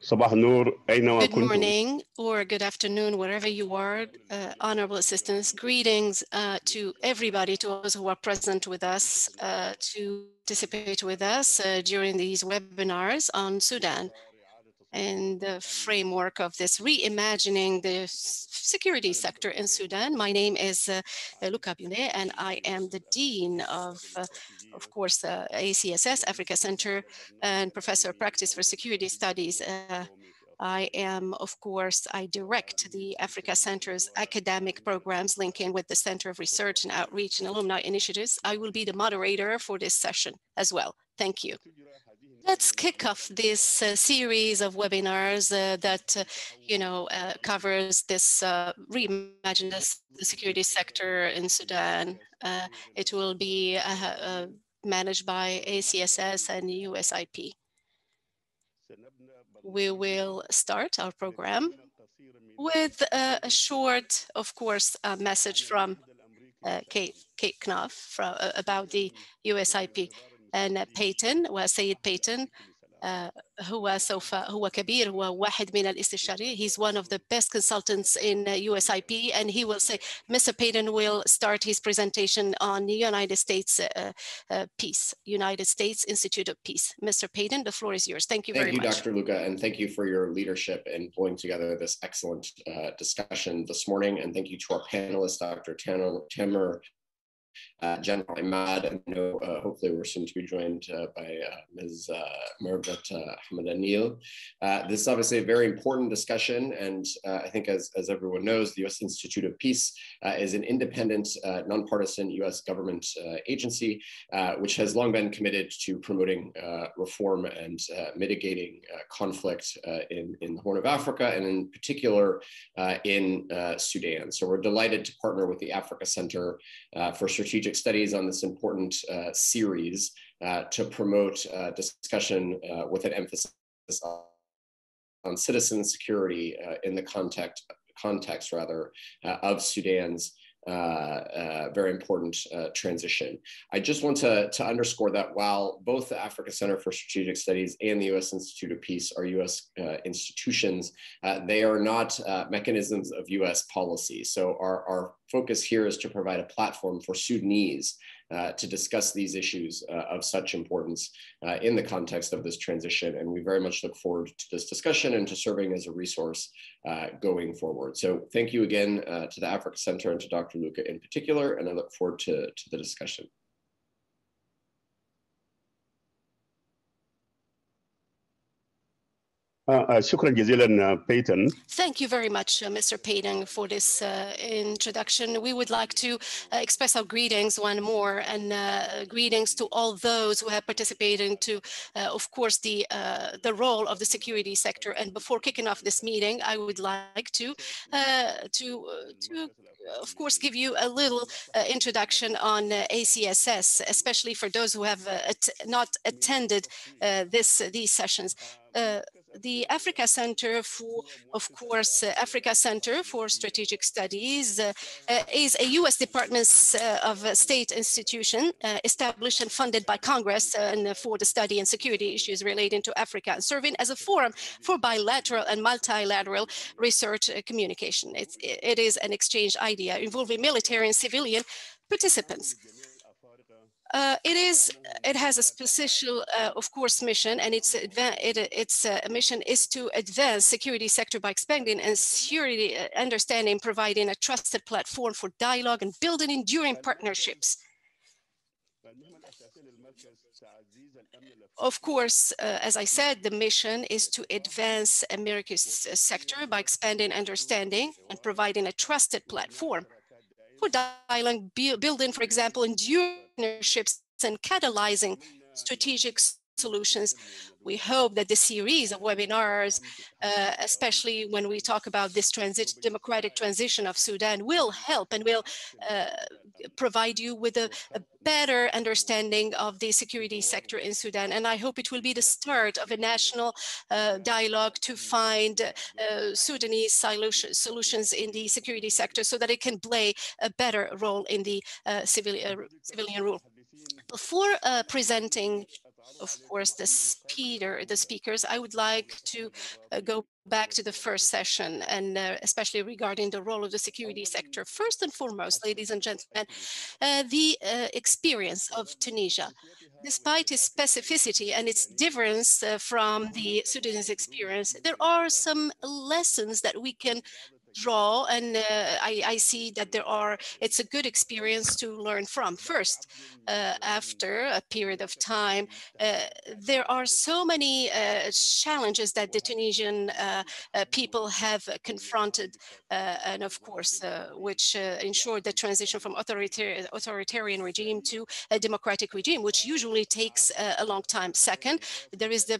صباح النور أينما Good كنتم morning or good afternoon, wherever you are, uh, honorable assistants. Greetings uh, to everybody, to those who are present with us, uh, to participate with us uh, during these webinars on Sudan in the framework of this reimagining the security sector in Sudan. My name is uh, Luca Bunet, and I am the Dean of, uh, of course, uh, ACSS, Africa Center, and Professor of Practice for Security Studies. Uh, I am, of course, I direct the Africa Center's academic programs linking with the Center of Research and Outreach and Alumni Initiatives. I will be the moderator for this session as well. Thank you. Let's kick off this uh, series of webinars uh, that, uh, you know, uh, covers this uh, reimagine the security sector in Sudan. Uh, it will be managed by ACSS and USIP. We will start our program with a short, of course, message from Kate, Kate Knopf from, about the USIP and Peyton وسيد Peyton uh, هو سوف هو كبير هو واحد من الاستشاري he's one of the best consultants in uh, USIP and he will say Mr. Payton will start his presentation on the United States uh, uh, Peace United States Institute of Peace Mr. Payton the floor is yours thank you Thank very you, much Dr. Luca, and thank you for your leadership in pulling together this excellent uh, discussion this morning. And thank you to our panelists, Dr. Tanner, Tamer, uh, General Ahmad, and I know uh, hopefully we're soon to be joined uh, by uh, Ms. Uh, Mervat uh, Hamadanil. Uh, this is obviously a very important discussion, and uh, I think as, as everyone knows, the U.S. Institute of Peace is an independent, nonpartisan U.S. government agency, which has long been committed to promoting reform and mitigating conflict in, in the Horn of Africa, and in particular in Sudan. So we're delighted to partner with the Africa Center for Strategic Studies on this important uh, series uh, to promote uh, discussion with an emphasis on, on citizen security in the context, context rather, of Sudan's uh, uh, very important uh, transition. I just want to, to underscore that while both the Africa Center for Strategic Studies and the U.S. Institute of Peace are U.S. Uh, institutions, they are not mechanisms of U.S. policy. So our, our focus here is to provide a platform for Sudanese uh, to discuss these issues uh, of such importance uh, in the context of this transition. And we very much look forward to this discussion and to serving as a resource uh, going forward. So thank you again to the Africa Center and to Dr. Luca in particular, and I look forward to, to the discussion. شكرا جزيلا آه، بيتن Thank you very much, uh, Mr. Payton, for this uh, introduction. We would like to uh, express our greetings one more and uh, greetings to all those who have participated to, uh, of course, the uh, the role of the security sector. And before kicking off this meeting, I would like to uh, to uh, to uh, of course give you a little uh, introduction on uh, ACSS, especially for those who have uh, at- not attended uh, this these sessions. The Africa Center for, of course, uh, Africa Center for Strategic Studies uh, uh, is a U.S. Department of State institution established and funded by Congress and for the study and security issues relating to Africa and serving as a forum for bilateral and multilateral research communication. It's, it is an exchange idea involving military and civilian participants. Uh, it is. It has a special, uh, of course, mission, and its it, its uh, mission is to advance security sector by expanding and security uh, understanding, providing a trusted platform for dialogue and building enduring partnerships. Of course, uh, as I said, the mission is to advance America's uh, sector by expanding understanding and providing a trusted platform for dialogue, building, for example, enduring partnerships and catalyzing strategic solutions. We hope that the series of webinars, uh, especially when we talk about this transit, democratic transition of Sudan, will help and will uh, provide you with a, a better understanding of the security sector in Sudan. And I hope it will be the start of a national uh, dialogue to find uh, Sudanese solution, solutions in the security sector so that it can play a better role in the uh, civilian, civilian rule. Before uh, presenting of course, the speaker, the speakers, I would like to uh, go back to the first session and uh, especially regarding the role of the security sector. First and foremost, ladies and gentlemen, uh, the uh, experience of Tunisia. Despite its specificity and its difference uh, from the Sudanese experience, there are some lessons that we can draw and uh, I, I, see that there are it's a good experience to learn from. First uh, after a period of time uh, there are so many uh, challenges that the tunisian uh, uh, people have confronted and of course which ensured the transition from authoritarian authoritarian regime to a democratic regime which usually takes a long time. Second there is the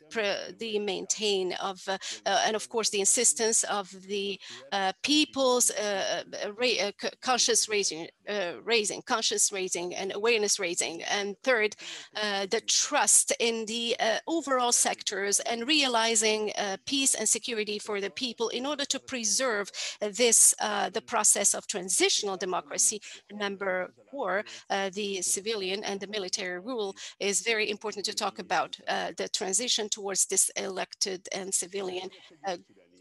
the maintain of and of course the insistence of the people's uh, uh, uh conscious raising, uh, raising, conscious raising and awareness raising. And third, the trust in the overall sectors and realizing peace and security for the people in order to preserve this, the process of transitional democracy. Number four, the civilian and the military rule is very important to talk about the transition towards this elected and civilian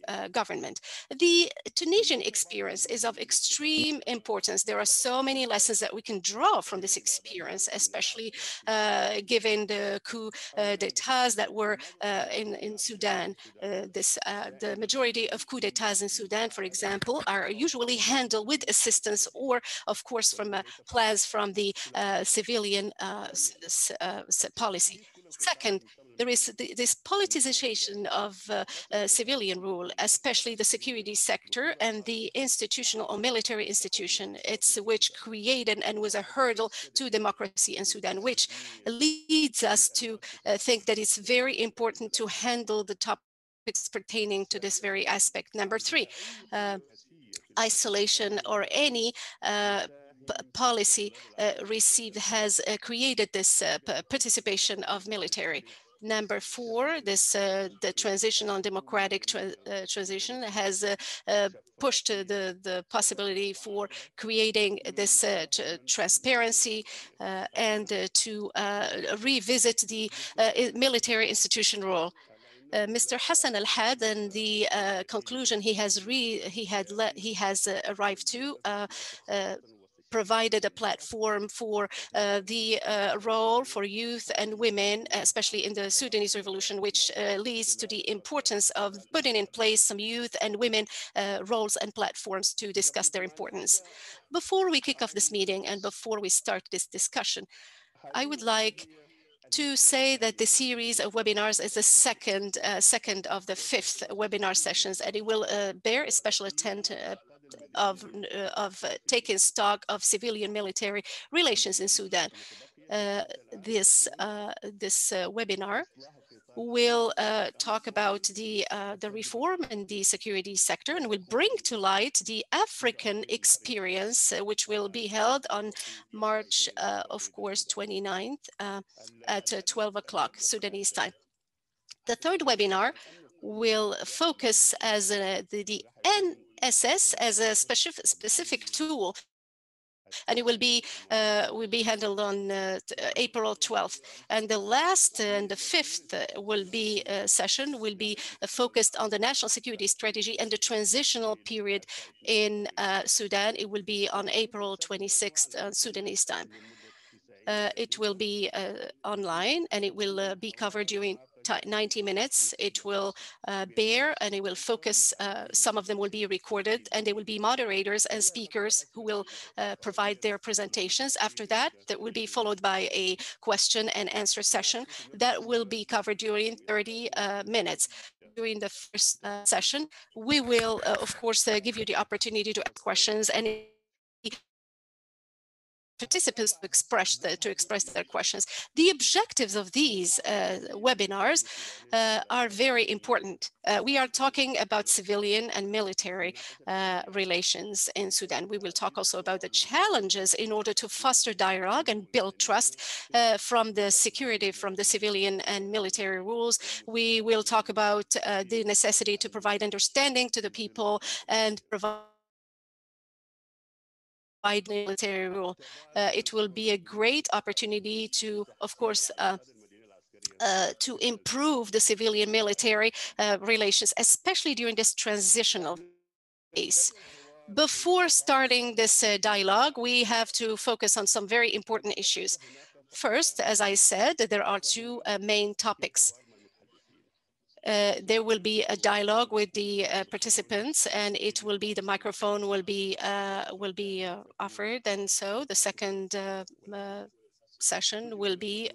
uh, government. The Tunisian experience is of extreme importance. There are so many lessons that we can draw from this experience, especially uh, given the coup uh, d'etats that were uh, in, in Sudan. Uh, this, the majority of coup d'etats in Sudan, for example, are usually handled with assistance or, of course, from plans from the civilian policy. Second, there is this politicization of uh, uh, civilian rule, especially the security sector and the institutional or military institution. It's which created and was a hurdle to democracy in Sudan, which leads us to uh, think that it's very important to handle the topics pertaining to this very aspect. Number three, uh, isolation or any uh, policy uh, received has uh, created this uh, participation of military. Number four, this uh, the transitional democratic tra uh, transition has uh, uh pushed the, the possibility for creating this uh, transparency uh, and to revisit the military institution role. Uh, Mr. Hassan Al Had and the uh, conclusion he has he had he has uh, arrived to provided a platform for uh, the uh, role for youth and women, especially in the Sudanese revolution, which uh, leads to the importance of putting in place some youth and women roles and platforms to discuss their importance. Before we kick off this meeting and before we start this discussion, I would like to say that the series of webinars is the second uh, second of the fifth webinar sessions, and it will uh, bear a special attention of, uh, of uh, taking stock of civilian military relations in Sudan. Uh, this this webinar will uh, talk about the uh, the reform in the security sector and will bring to light the African experience, uh, which will be held on March, of course, 29th at 12 o'clock Sudanese time. The third webinar will focus as the, the SS as a specific, specific tool and it will be uh, will be handled on uh, uh April 12th. And the last and the fifth uh, will be uh, session will be uh, focused on the national security strategy and the transitional period in Sudan. It will be on April 26th Sudanese time. it will be online and it will be covered during 90 minutes. It will uh, bear and it will focus. Uh, some of them will be recorded and there will be moderators and speakers who will uh, provide their presentations. After that, that will be followed by a question and answer session that will be covered during 30 uh, minutes during the first uh, session. We will, uh, of course, give you the opportunity to ask questions and participants to express, the, to express their questions. The objectives of these uh, webinars uh, are very important. Uh, we are talking about civilian and military uh, relations in Sudan. We will talk also about the challenges in order to foster dialogue and build trust uh, from the security, from the civilian and military rules. We will talk about uh, the necessity to provide understanding to the people and provide wide military rule. Uh, it will be a great opportunity to, of course, uh, uh, to improve the civilian military uh, relations, especially during this transitional phase. Before starting this uh, dialogue, we have to focus on some very important issues. First, as I said, there are two uh, main topics. Uh, there will be a dialogue with the uh, participants and it will be the microphone will be uh, will be uh, offered. And so the second uh, session will be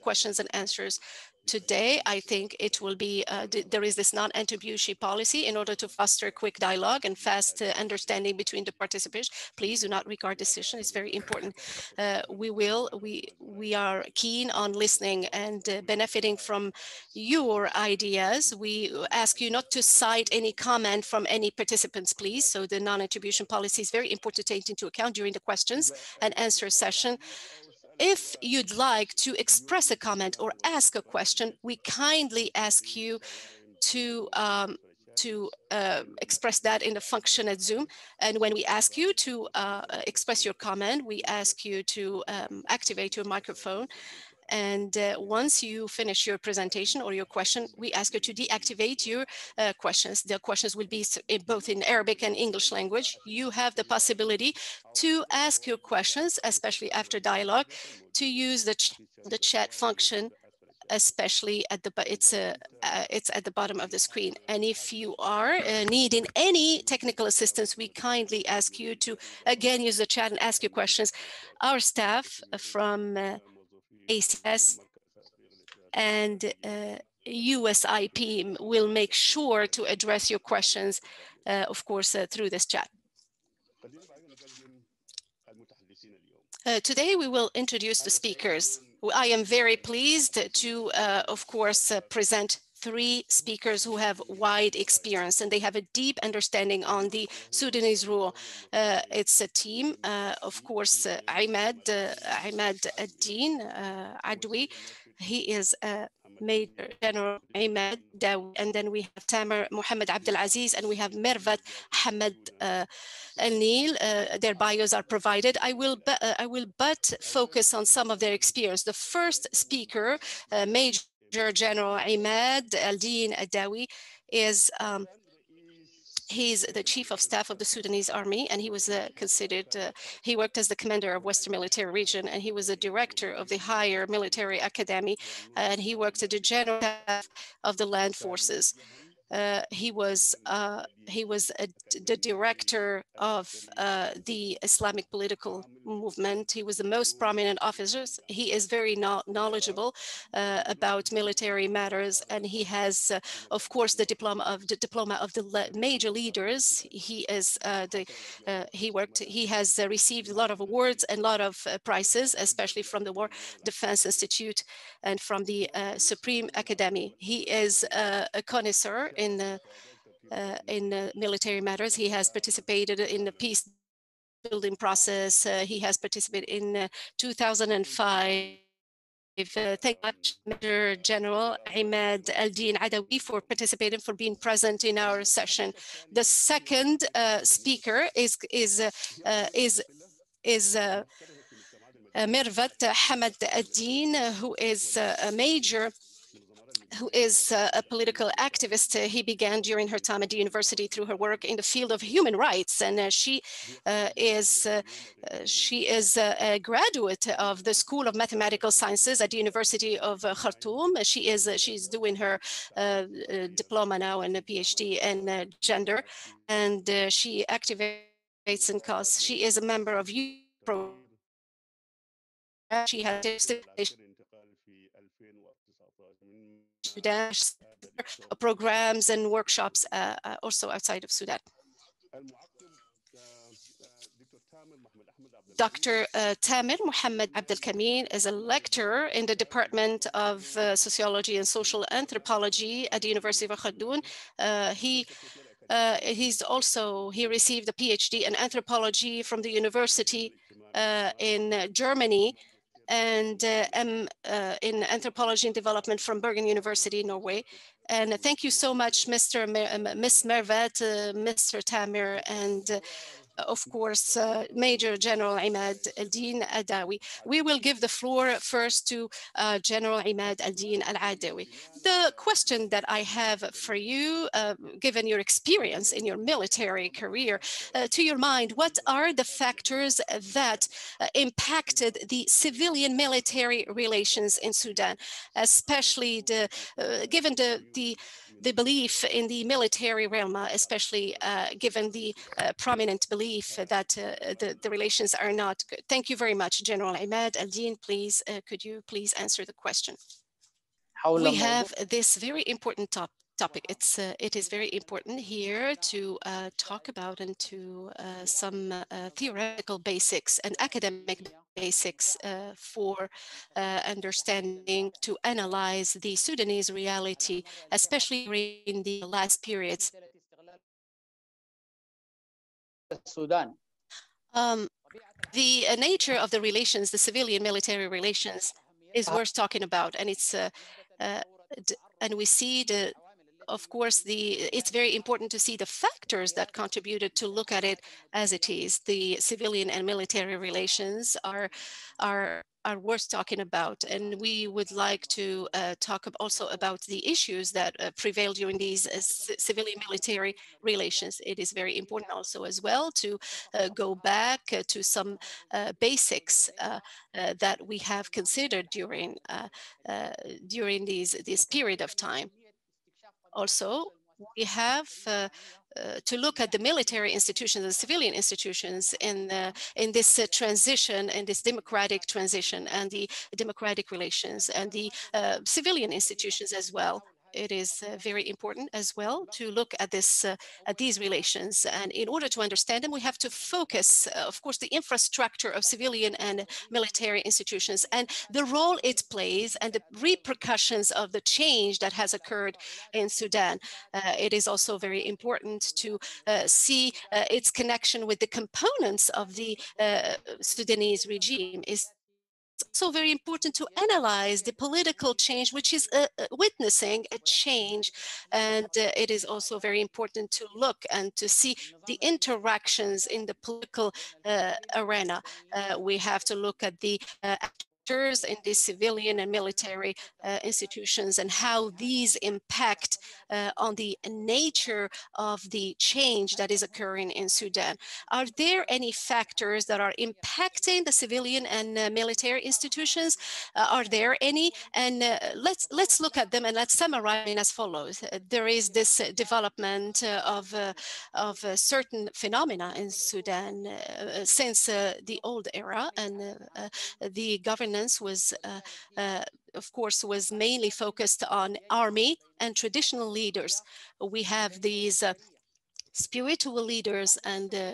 questions and answers Today, I think it will be, uh, there is this non-attribution policy in order to foster quick dialogue and fast uh, understanding between the participants. Please do not regard decision. It's very important. Uh, we will, we, we are keen on listening and uh, benefiting from your ideas. We ask you not to cite any comment from any participants, please. So the non-attribution policy is very important to take into account during the questions and answer session if you'd like to express a comment or ask a question, we kindly ask you to um, to uh, express that in the function at Zoom. And when we ask you to uh, express your comment, we ask you to um, activate your microphone and uh, once you finish your presentation or your question, we ask you to deactivate your uh, questions. The questions will be both in Arabic and English language. You have the possibility to ask your questions, especially after dialogue, to use the, ch the chat function especially at the it's a uh, it's at the bottom of the screen and if you are uh, needing any technical assistance we kindly ask you to again use the chat and ask your questions our staff from uh, ACS and uh, USIP will make sure to address your questions, uh, of course, uh, through this chat. Uh, today, we will introduce the speakers. I am very pleased to, uh, of course, uh, present three speakers who have wide experience and they have a deep understanding on the Sudanese rule. Uh, it's a team, uh, of course, uh, Ahmed, uh, Ahmed Ad-Din uh, Adwi. He is a Major General Ahmed Dawi, and then we have Tamer Mohammed Abdelaziz, and we have Mervat Hamad uh, Al-Nil. Uh, their bios are provided. I will, uh, I will but focus on some of their experience. The first speaker, uh, Major Major General Imad Al-Din Adawi is um, he's the chief of staff of the Sudanese army and he was uh, considered uh, he worked as the commander of western military region and he was a director of the higher military academy and he worked at the general staff of the land forces uh, he was uh, he was a, the director of uh, the Islamic political movement. He was the most prominent officer. He is very no knowledgeable uh, about military matters, and he has, uh, of course, the diploma of the diploma of the le major leaders. He is the he worked. He has received a lot of awards and a lot of prizes, especially from the War Defense Institute and from the Supreme Academy. He is a connoisseur in the uh, in uh, military matters. He has participated in the peace building process. Uh, he has participated in 2005 uh, thank much, Major General Imad Al-Din Adawi for participating, for being present in our session. The second uh, speaker is is uh, is is Mervat Hamad Ad-Din, who is a major who is uh, a political activist. Uh, he began during her time at the university through her work in the field of human rights, and uh, she uh, is uh, uh, she is uh, a graduate of the School of Mathematical Sciences at the University of Khartoum. She is she's doing her diploma now and a PhD in gender, and she activates and cause. She is a member of U. She has Sudan, programs and workshops uh, uh, also outside of Sudan. Dr. Uh, Tamer Mohammed is a lecturer in the Department of uh, Sociology and Social Anthropology at the University of Khartoum. Uh, he uh, he's also he received a PhD in anthropology from the University in Germany and uh, am uh, in anthropology and development from Bergen University, Norway. And thank you so much, Mr. Mer Ms. Mervat, uh, Mr. Tamer, and of course, uh, Major General Imad Al-Din Adawi. We will give the floor first to uh, General Imad Al-Din Al-Adawi. The question that I have for you, uh, given your experience in your military career, uh, to your mind, what are the factors that uh, impacted the civilian-military relations in Sudan, especially the, uh, given the, the the belief in the military realm, especially given the prominent belief that uh, the, the relations are not good. Thank you very much, General Imad Al-Din. Please, uh, could you please answer the question? We have this very important top topic. It's uh, it is very important here to uh, talk about and to uh, some uh, theoretical basics and academic basics uh, for uh, understanding to analyze the Sudanese reality, especially in the last periods. Sudan. Um, the uh, nature of the relations, the civilian military relations, is worth talking about, and it's uh, uh, and we see the of course, the it's very important to see the factors that contributed to look at it as it is. The civilian and military relations are are are worth talking about. And we would like to uh, talk also about the issues that uh, prevail during these uh, civilian military relations. It is very important also as well to uh, go back uh, to some uh, basics that we have considered during during these this period of time. Also, we have uh, to look at the military institutions and civilian institutions in uh, in this uh, transition and this democratic transition and the democratic relations and the uh, civilian institutions as well it is uh, very important as well to look at this uh, at these relations. And in order to understand them we have to focus uh, of course the infrastructure of civilian and military institutions and the role it plays and the repercussions of the change that has occurred in Sudan. It is also very important to see its connection with the components of the Sudanese regime. Is also very important to analyze the political change, which is uh, uh, witnessing a change. And uh, it is also very important to look and to see the interactions in the political uh, arena. Uh, we have to look at the uh, actors in the civilian and military uh, institutions and how these impact uh, on the nature of the change that is occurring in Sudan. Are there any factors that are impacting the civilian and uh, military institutions? Uh, are there any? And uh, let's let's look at them and let's summarize as follows. Uh, there is this development of of certain phenomena in Sudan since the old era, and the governance was of course, was mainly focused on army and traditional leaders. We have these uh, spiritual leaders and uh,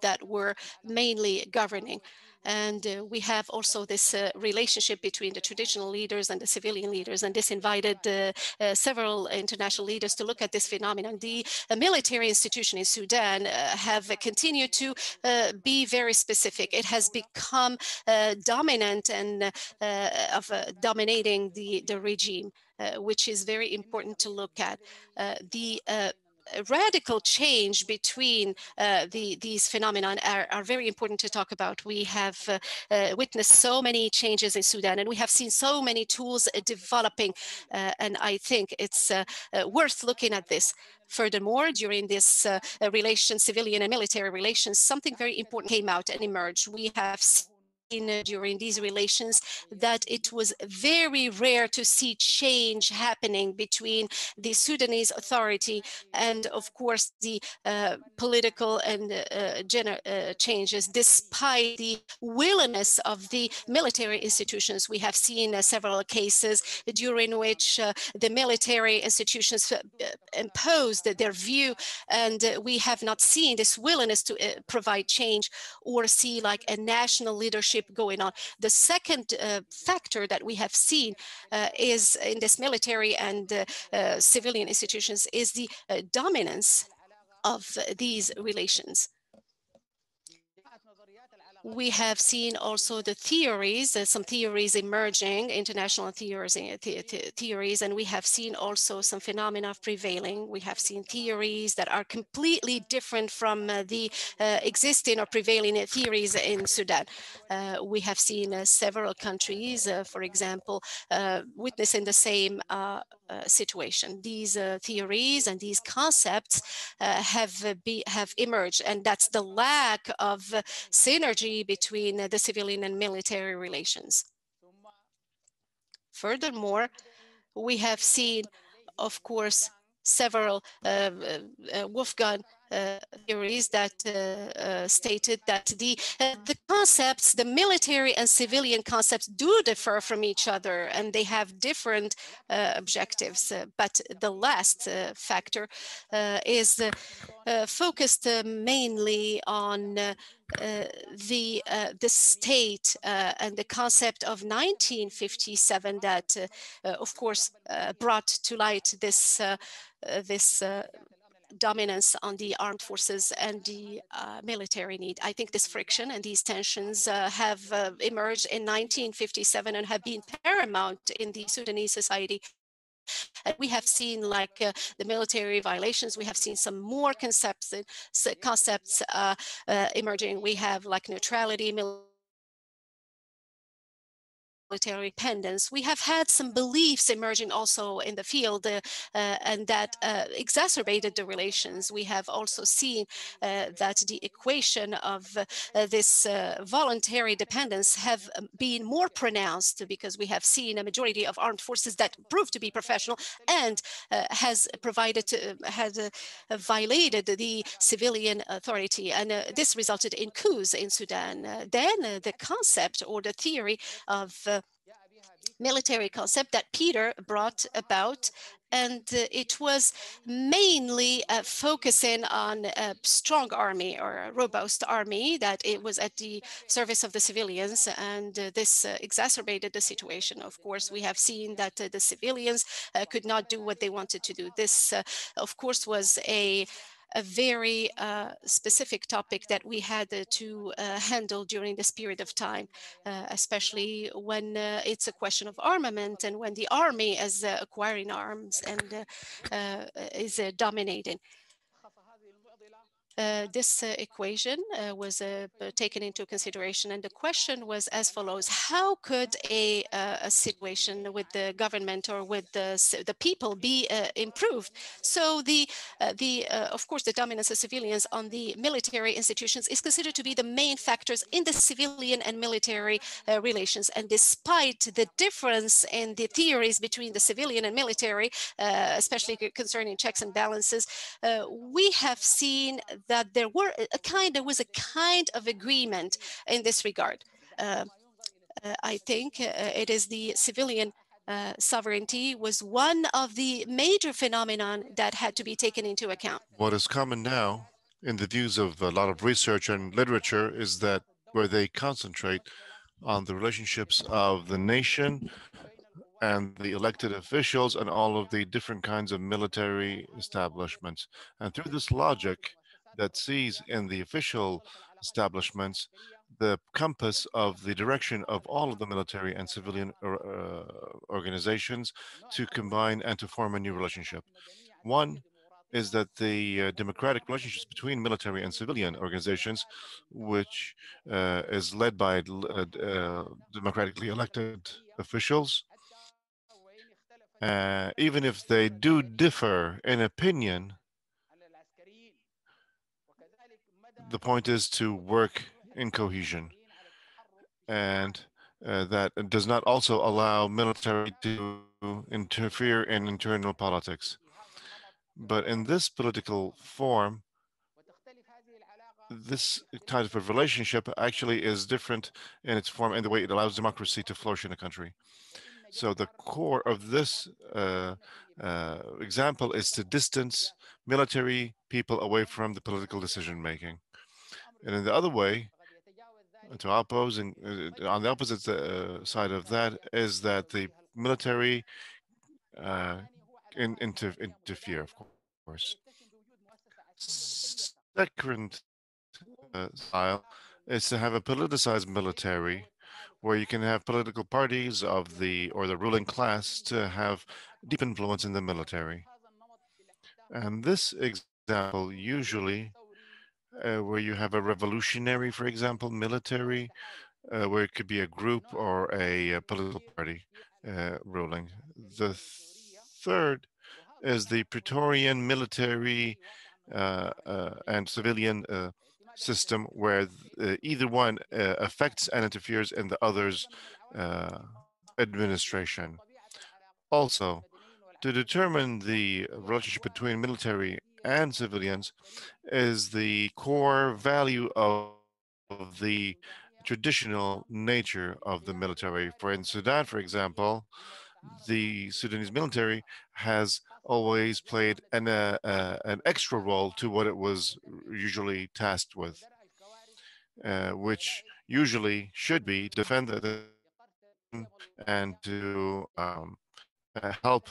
that were mainly governing. And uh, we have also this uh, relationship between the traditional leaders and the civilian leaders. And this invited uh, uh several international leaders to look at this phenomenon. The uh, military institution in Sudan uh, have continued to be very specific. It has become dominant and of dominating the, the regime. which is very important to look at. the radical change between uh, the, these phenomena are, are, very important to talk about. We have uh, uh, witnessed so many changes in Sudan and we have seen so many tools uh, developing uh, and I think it's uh, worth looking at this. Furthermore, during this relation, civilian and military relations, something very important came out and emerged. We have uh, during these relations that it was very rare to see change happening between the Sudanese authority and, of course, the uh, political and uh, uh, changes, despite the willingness of the military institutions. We have seen uh, several cases during which uh, the military institutions imposed their view, and we have not seen this willingness to provide change or see like a national leadership going on. The second uh, factor that we have seen uh, is in this military and uh, uh civilian institutions is the uh, dominance of these relations. We have seen also the theories, uh, some theories emerging, international theories, uh, the, the theories, and we have seen also some phenomena prevailing. We have seen theories that are completely different from uh, the uh, existing or prevailing theories in Sudan. Uh, we have seen uh, several countries, for example, witnessing the same situation. These theories and these concepts have, be, have emerged, and that's the lack of synergy between the civilian and military relations. Furthermore, we have seen, of course, several uh, uh, Wolfgang uh, Uh, theories that uh, uh, stated that the uh, the concepts, the military and civilian concepts, do differ from each other, and they have different uh, objectives. Uh, but the last factor is focused mainly on. Uh, the uh, the state uh, and the concept of 1957 that, of course, brought to light this this dominance on the armed forces and the uh, military need. I think this friction and these tensions uh, have uh, emerged in 1957 and have been paramount in the Sudanese society. And we have seen like uh, the military violations, we have seen some more concepts, concepts uh, uh, emerging. We have like neutrality, military military independence. We have had some beliefs emerging also in the field uh, uh, and that uh, exacerbated the relations. We have also seen uh, that the equation of uh, this voluntary dependence have um, been more pronounced because we have seen a majority of armed forces that proved to be professional and has provided, to, has violated the civilian authority. And this resulted in coups in Sudan. then the concept or the theory of military concept that Peter brought about and uh, it was mainly uh, focusing on a strong army or a robust army that it was at the service of the civilians and uh, this uh, exacerbated the situation. Of course we have seen that uh, the civilians uh, could not do what they wanted to do. This of course was a a very uh, specific topic that we had uh, to uh, handle during this period of time, uh, especially when uh, it's a question of armament and when the army is uh, acquiring arms and is dominating. Uh, this uh, equation uh, was uh, taken into consideration. And the question was as follows, how could a, uh, a situation with the government or with the, the people be uh, improved? So the, the of course, the dominance of civilians on the military institutions is considered to be the main factors in the civilian and military relations. And despite the difference in the theories between the civilian and military, especially concerning checks and balances, we have seen that there were a kind, there was a kind of agreement in this regard. Uh, uh, I think uh, it is the civilian uh, sovereignty was one of the major phenomenon that had to be taken into account. What is common now in the views of a lot of research and literature is that where they concentrate on the relationships of the nation and the elected officials and all of the different kinds of military establishments. And through this logic, that sees in the official establishments the compass of the direction of all of the military and civilian uh, organizations to combine and to form a new relationship. One is that the uh, democratic relationships between military and civilian organizations, which uh, is led by uh, uh, democratically elected officials, uh, even if they do differ in opinion the point is to work in cohesion. And uh, that does not also allow military to interfere in internal politics. But in this political form, this type of relationship actually is different in its form and the way it allows democracy to flourish in a country. So the core of this uh, uh, example is to distance military people away from the political decision making. And in the other way, to opposing uh, on the opposite uh, side of that is that the military uh, in, inter, interfere, of course. Second uh, style is to have a politicized military where you can have political parties of the or the ruling class to have deep influence in the military. And this example usually uh, where you have a revolutionary, for example, military, uh, where it could be a group or a, a political party uh, ruling. The third is the Praetorian military uh, uh, and civilian uh, system where either one affects and interferes in the other's administration. Also, to determine the relationship between military and civilians is the core value of, the traditional nature of the military. For in Sudan, for example, the Sudanese military has always played an, uh, uh, an extra role to what it was usually tasked with, uh, which usually should be defend the and to um, uh, help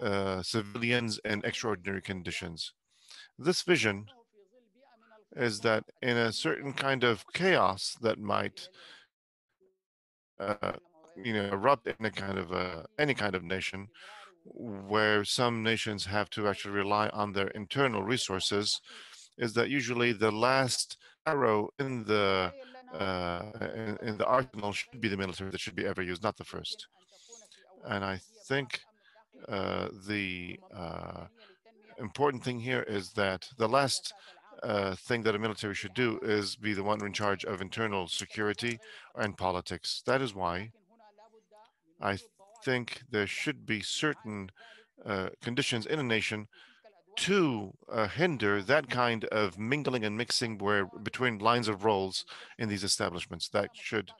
uh, civilians in extraordinary conditions. This vision is that in a certain kind of chaos that might uh, you know erupt in a kind of a, any kind of nation where some nations have to actually rely on their internal resources is that usually the last arrow in the uh, in, in, the arsenal should be the military that should be ever used, not the first. And I think uh, the uh, important thing here is that the last uh, thing that a military should do is be the one in charge of internal security and politics. That is why I think there should be certain uh, conditions in a nation to uh, hinder that kind of mingling and mixing where between lines of roles in these establishments that should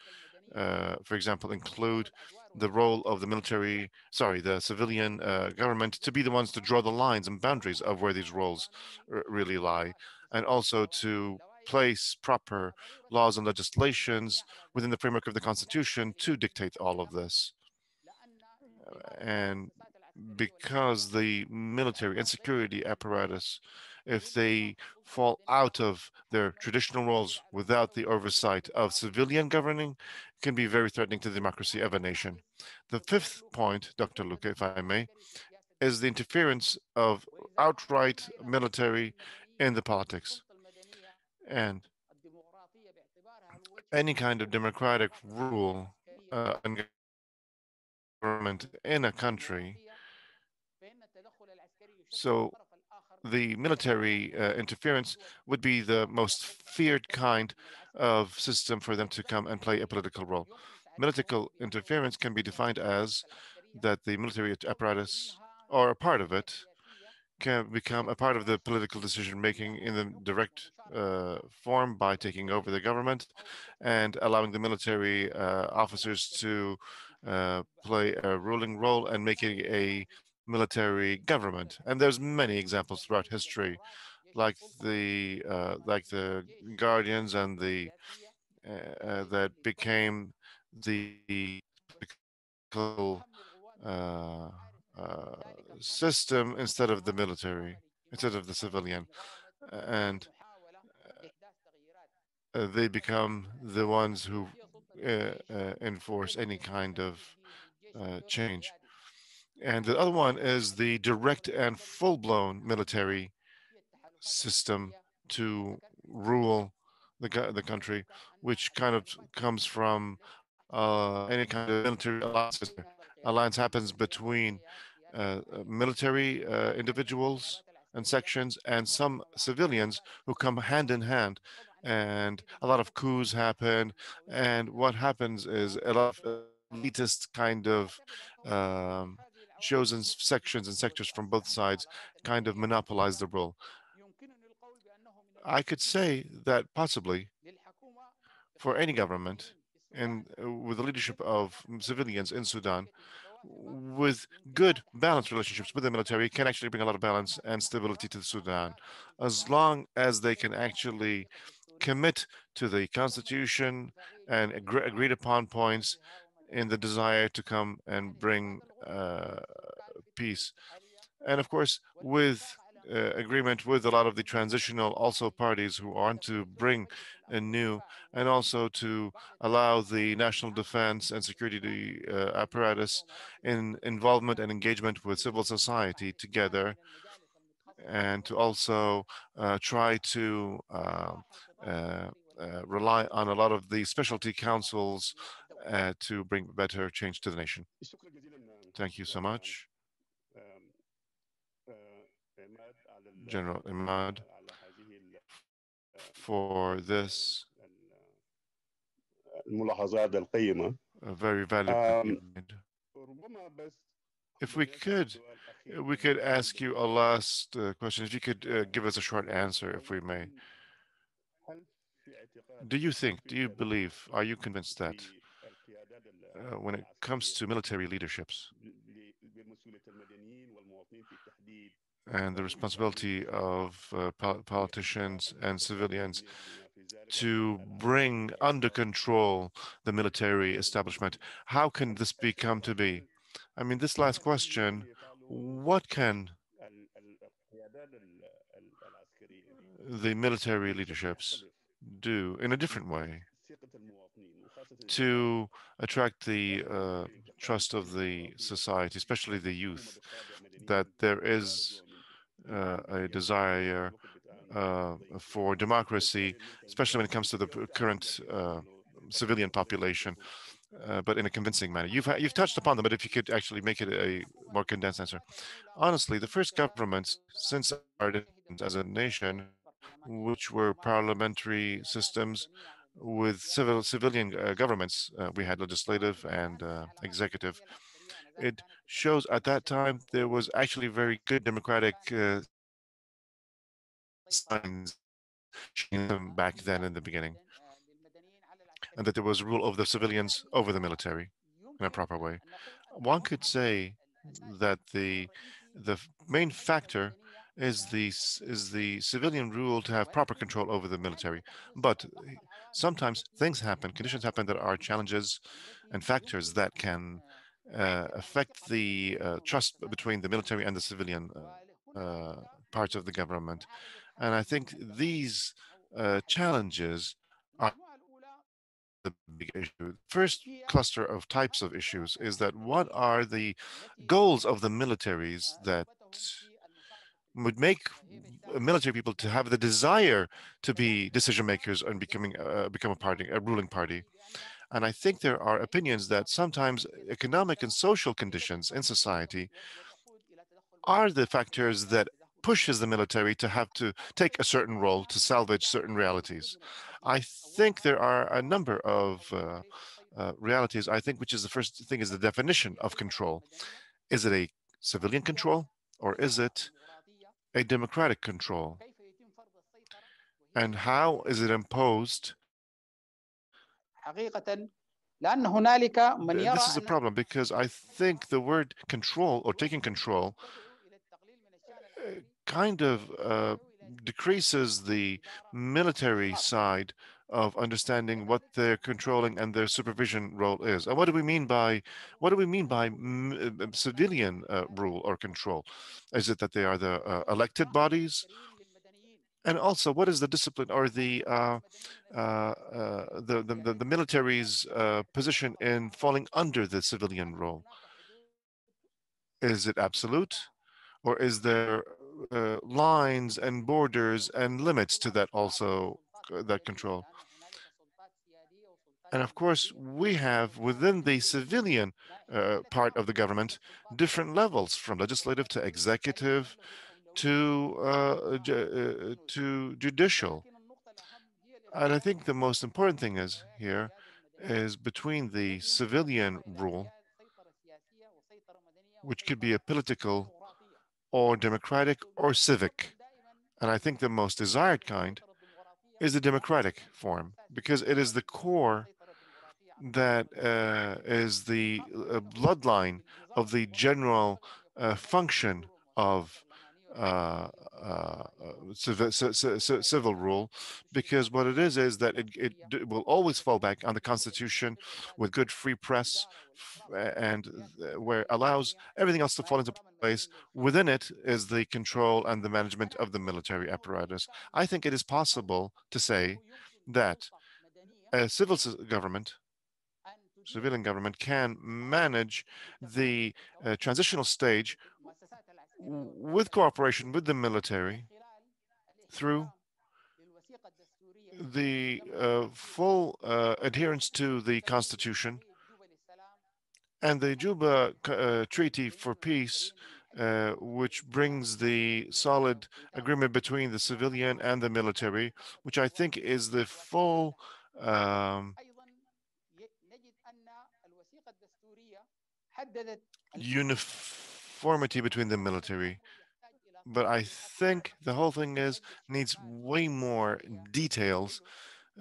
uh, for example include the role of the military sorry the civilian uh, government to be the ones to draw the lines and boundaries of where these roles really lie and also to place proper laws and legislations within the framework of the constitution to dictate all of this. And because the military and security apparatus, if they fall out of their traditional roles without the oversight of civilian governing, can be very threatening to the democracy of a nation. The fifth point, Dr. Luque, if I may, is the interference of outright military in the politics. And any kind of democratic rule uh, and government in a country. So the military uh, interference would be the most feared kind of system for them to come and play a political role. Military interference can be defined as that the military apparatus or a part of it can become a part of the political decision making in the direct uh, form by taking over the government and allowing the military uh, officers to uh, play a ruling role and making a military government. And there's many examples throughout history, like the uh, like the Guardians and the uh, uh that became the uh, uh, system instead of the military, instead of the civilian, and they become the ones who uh, uh, enforce any kind of uh, change. And the other one is the direct and full-blown military system to rule the, the country, which kind of comes from uh, any kind of military alliance. Alliance happens between uh, military uh, individuals and sections and some civilians who come hand in hand and a lot of coups happen. And what happens is a lot of elitist kind of um, chosen sections and sectors from both sides kind of monopolize the role. I could say that possibly for any government and uh, with the leadership of civilians in Sudan, with good balanced relationships with the military can actually bring a lot of balance and stability to the Sudan, as long as they can actually commit to the constitution and agree, agreed upon points in the desire to come and bring uh, peace. And of course, with uh, agreement with a lot of the transitional also parties who want to bring a new and also to allow the national defense and security uh, apparatus in involvement and engagement with civil society together and to also uh, try to uh, uh, uh, rely on a lot of the specialty councils uh, to bring better change to the nation. Thank you so much, General Imad, for this very valuable. Um, if we could, we could ask you a last uh, question. If you could uh, give us a short answer, if we may. Do you think, do you believe, are you convinced that uh, when it comes to military leaderships. And the responsibility of uh, pol- politicians and civilians to bring under control the military establishment, how can this become to be? I mean, this last question, what can the military leaderships do in a different way to attract the uh, trust of the society, especially the youth, that there is uh, a desire uh, for democracy, especially when it comes to the current uh, civilian population, uh, but in a convincing manner. You've you've touched upon them, but if you could actually make it a more condensed answer. Honestly, the first governments since our as a nation, which were parliamentary systems with civil civilian uh, governments, uh, we had legislative and uh, executive. It shows at that time there was actually very good democratic uh, signs back then in the beginning, and that there was rule of the civilians over the military in a proper way. One could say that the the main factor is the is the civilian rule to have proper control over the military, but eh, sometimes things happen, conditions happen that are challenges and factors that can uh, affect the uh, trust between the military and the civilian uh, uh, parts of the government. And I think these uh, challenges are the big issue. First cluster of types of issues is that what are the goals of the militaries that would make uh, military people to have the desire to be decision makers and becoming uh, become a party, a ruling party. And I think there are opinions that sometimes economic and social conditions in society are the factors that pushes the military to have to take a certain role to salvage certain realities. I think there are a number of uh, uh, realities. I think which is the first thing is the definition of control. Is it a civilian control or is it a democratic control? And how is it imposed? This is a problem because I think the word control or taking control uh, kind of uh, decreases the military side of understanding what their controlling and their supervision role is. And what do we mean by what do we mean by uh, civilian uh, rule or control? Is it that they are the uh, elected bodies? And also, what is the discipline or the uh, uh, uh, the, the the military's position in falling under the civilian role? Is it absolute, or is there lines and borders and limits to that also that control? And of course, we have within the civilian uh, part of the government different levels, from legislative to executive to uh, ju- uh, to judicial. And I think the most important thing is here is between the civilian rule, which could be a political or democratic or civic. And I think the most desired kind is the democratic form because it is the core that uh, is the uh, bloodline of the general uh, function of uh, uh, civil, civil rule, because what it is is that it, it will always fall back on the constitution with good free press and where allows everything else to fall into place. Within it is the control and the management of the military apparatus. I think it is possible to say that a civil government civilian government can manage the uh, transitional stage with cooperation with the military through the uh, full uh, adherence to the Constitution and the Juba uh, Treaty for Peace, uh, which brings the solid agreement between the civilian and the military, which I think is the full um, uniformity between the military. But I think the whole thing is needs way more details,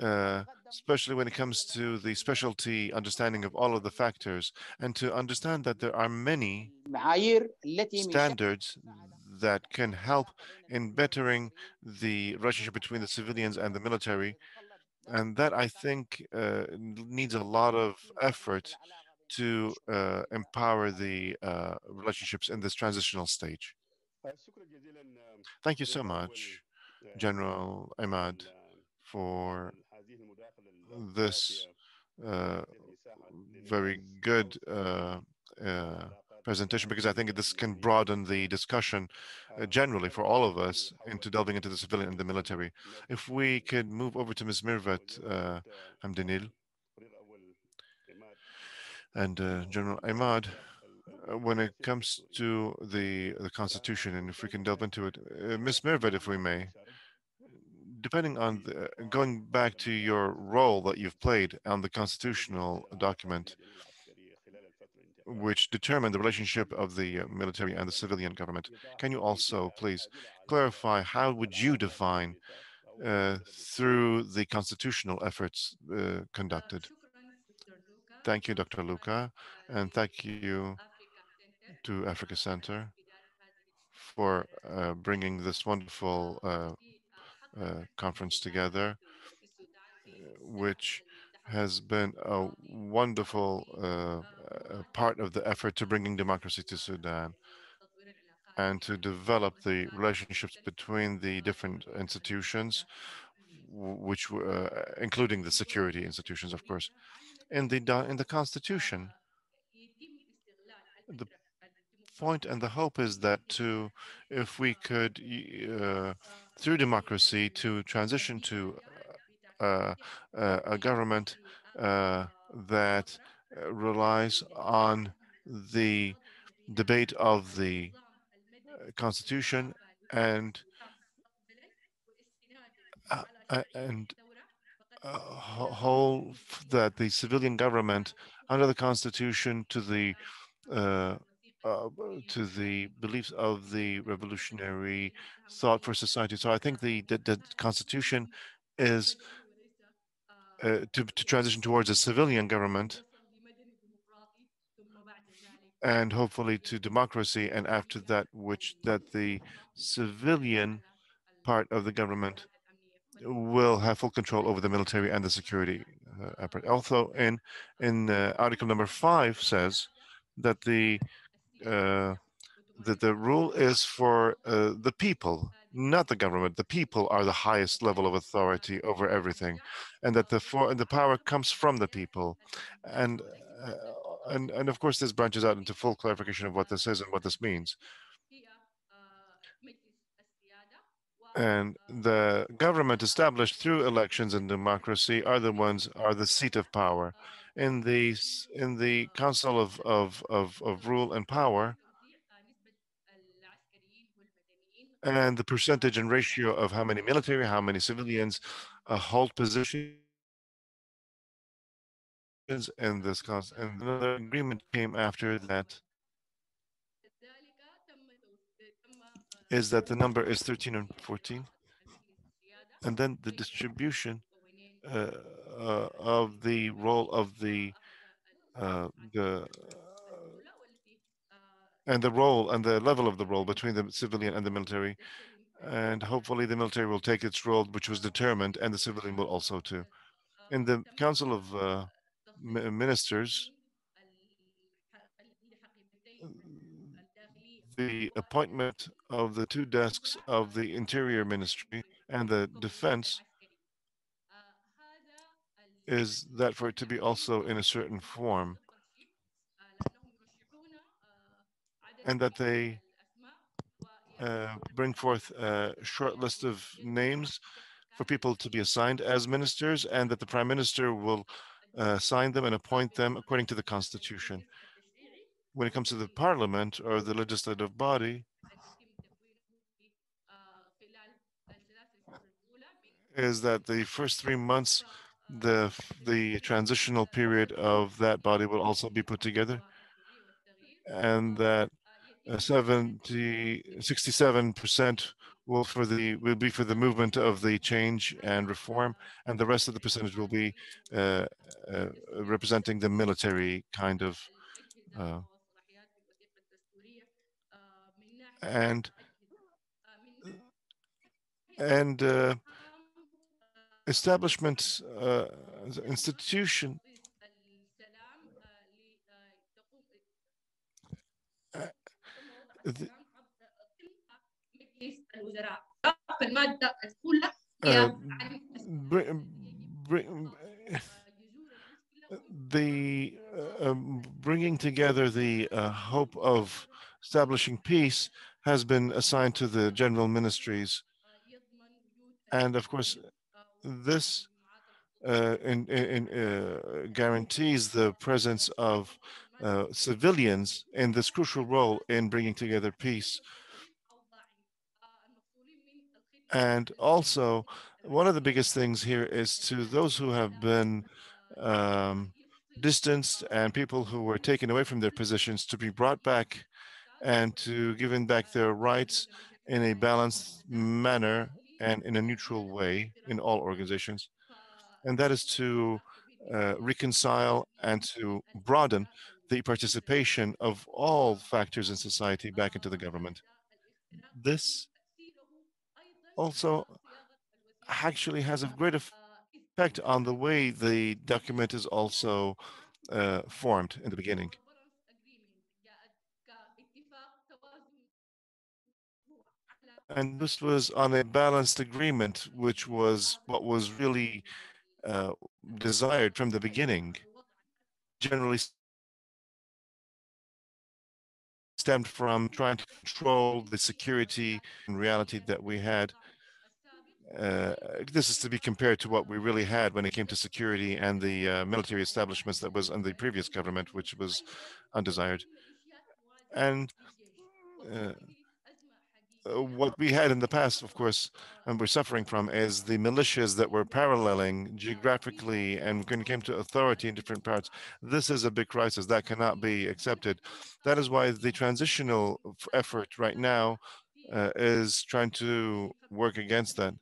uh, especially when it comes to the specialty understanding of all of the factors, and to understand that there are many standards that can help in bettering the relationship between the civilians and the military. And that I think uh, needs a lot of effort to uh, empower the uh, relationships in this transitional stage. Thank you so much, General Ahmad, for this uh, very good uh, uh, presentation, because I think this can broaden the discussion uh, generally for all of us into delving into the civilian and the military. If we could move over to Ms. Mervat uh, Hamdanil and uh, General Ahmad, uh, when it comes to the the Constitution, and if we can delve into it, uh, Ms. Mervat, if we may, depending on the, going back to your role that you've played on the constitutional document, which determined the relationship of the uh, military and the civilian government, can you also please clarify how would you define uh, through the constitutional efforts uh, conducted? Thank you, Dr. Luca, and thank you to Africa Center for uh, bringing this wonderful uh, uh, conference together, which has been a wonderful uh, part of the effort to bringing democracy to Sudan and to develop the relationships between the different institutions, which uh, including the security institutions, of course in the in the constitution. The point and the hope is that to if we could uh, through democracy to transition to uh, uh, a government uh, that relies on the debate of the uh, constitution and uh, and whole that the civilian government under the constitution to the uh, uh, to the beliefs of the revolutionary thought for society. So I think the the, the constitution is uh, to, to transition towards a civilian government and hopefully to democracy and after that which that the civilian part of the government will have full control over the military and the security uh, apparatus. Also, in in uh, Article number five says that the uh, that the rule is for uh, the people, not the government. The people are the highest level of authority over everything, and that the for the power comes from the people, and uh, and and of course this branches out into full clarification of what this is and what this means. And the government established through elections and democracy are the ones are the seat of power. In the in the council of of of, of rule and power and the percentage and ratio of how many military how many civilians uh, hold positions in this cause and another agreement came after that is that the number is 13 and 14. And then the distribution uh, uh, of the role of the uh, the and the role and the level of the role between the civilian and the military And hopefully the military will take its role, which was determined, and the civilian will also too. In the Council of uh, Ministers, the appointment of the two desks of the Interior Ministry and the Defense is that for it to be also in a certain form and that they uh, bring forth a short list of names for people to be assigned as ministers and that the prime minister will uh, sign them and appoint them according to the constitution. When it comes to the parliament or the legislative body, is that the first three months, the the transitional period of that body will also be put together, and that uh, 70, 67% will for the will be for the movement of the change and reform, and the rest of the percentage will be uh, uh, representing the military kind of uh, and and uh, establishment uh, institution uh, the, the uh, um, bringing together the uh, hope of establishing peace has been assigned to the general ministries. And of course, this uh, in, in, uh, guarantees the presence of uh, civilians in this crucial role in bringing together peace. And also, one of the biggest things here is to those who have been um, distanced and people who were taken away from their positions to be brought back and to giving back their rights in a balanced manner and in a neutral way in all organizations. And that is to uh, reconcile and to broaden the participation of all factors in society back into the government. This also actually has a great effect on the way the document is also uh, formed in the beginning. And this was on a balanced agreement, which was what was really uh, desired from the beginning. Generally stemmed from trying to control the security and reality that we had. Uh, this is to be compared to what we really had when it came to security and the uh, military establishments that was under the previous government, which was undesired. And uh, what we had in the past, of course, and we're suffering from is the militias that were paralleling geographically and when it came to authority in different parts. This is a big crisis that cannot be accepted. That is why the transitional effort right now uh, is trying to work against that.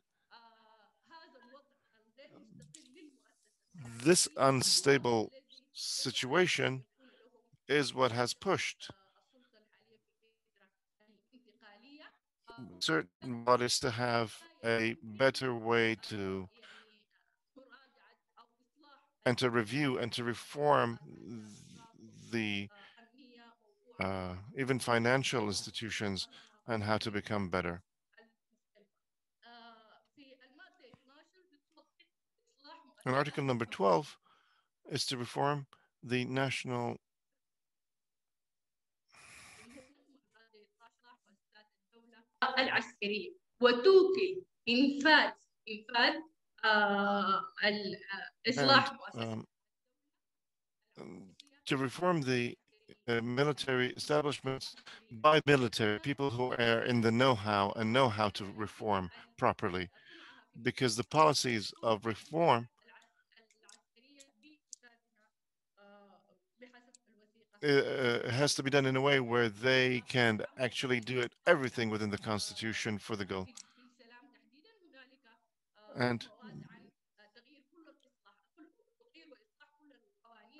This unstable situation is what has pushed certain bodies to have a better way to and to review and to reform the uh, even financial institutions and how to become better. And article number 12 is to reform the national العسكرية وتوكل إنفاذ إنفاذ إصلاح um, to reform the uh, military establishments by military people who are in the know-how and know how to reform properly because the policies of reform uh, has to be done in a way where they can actually do it everything within the constitution for the goal and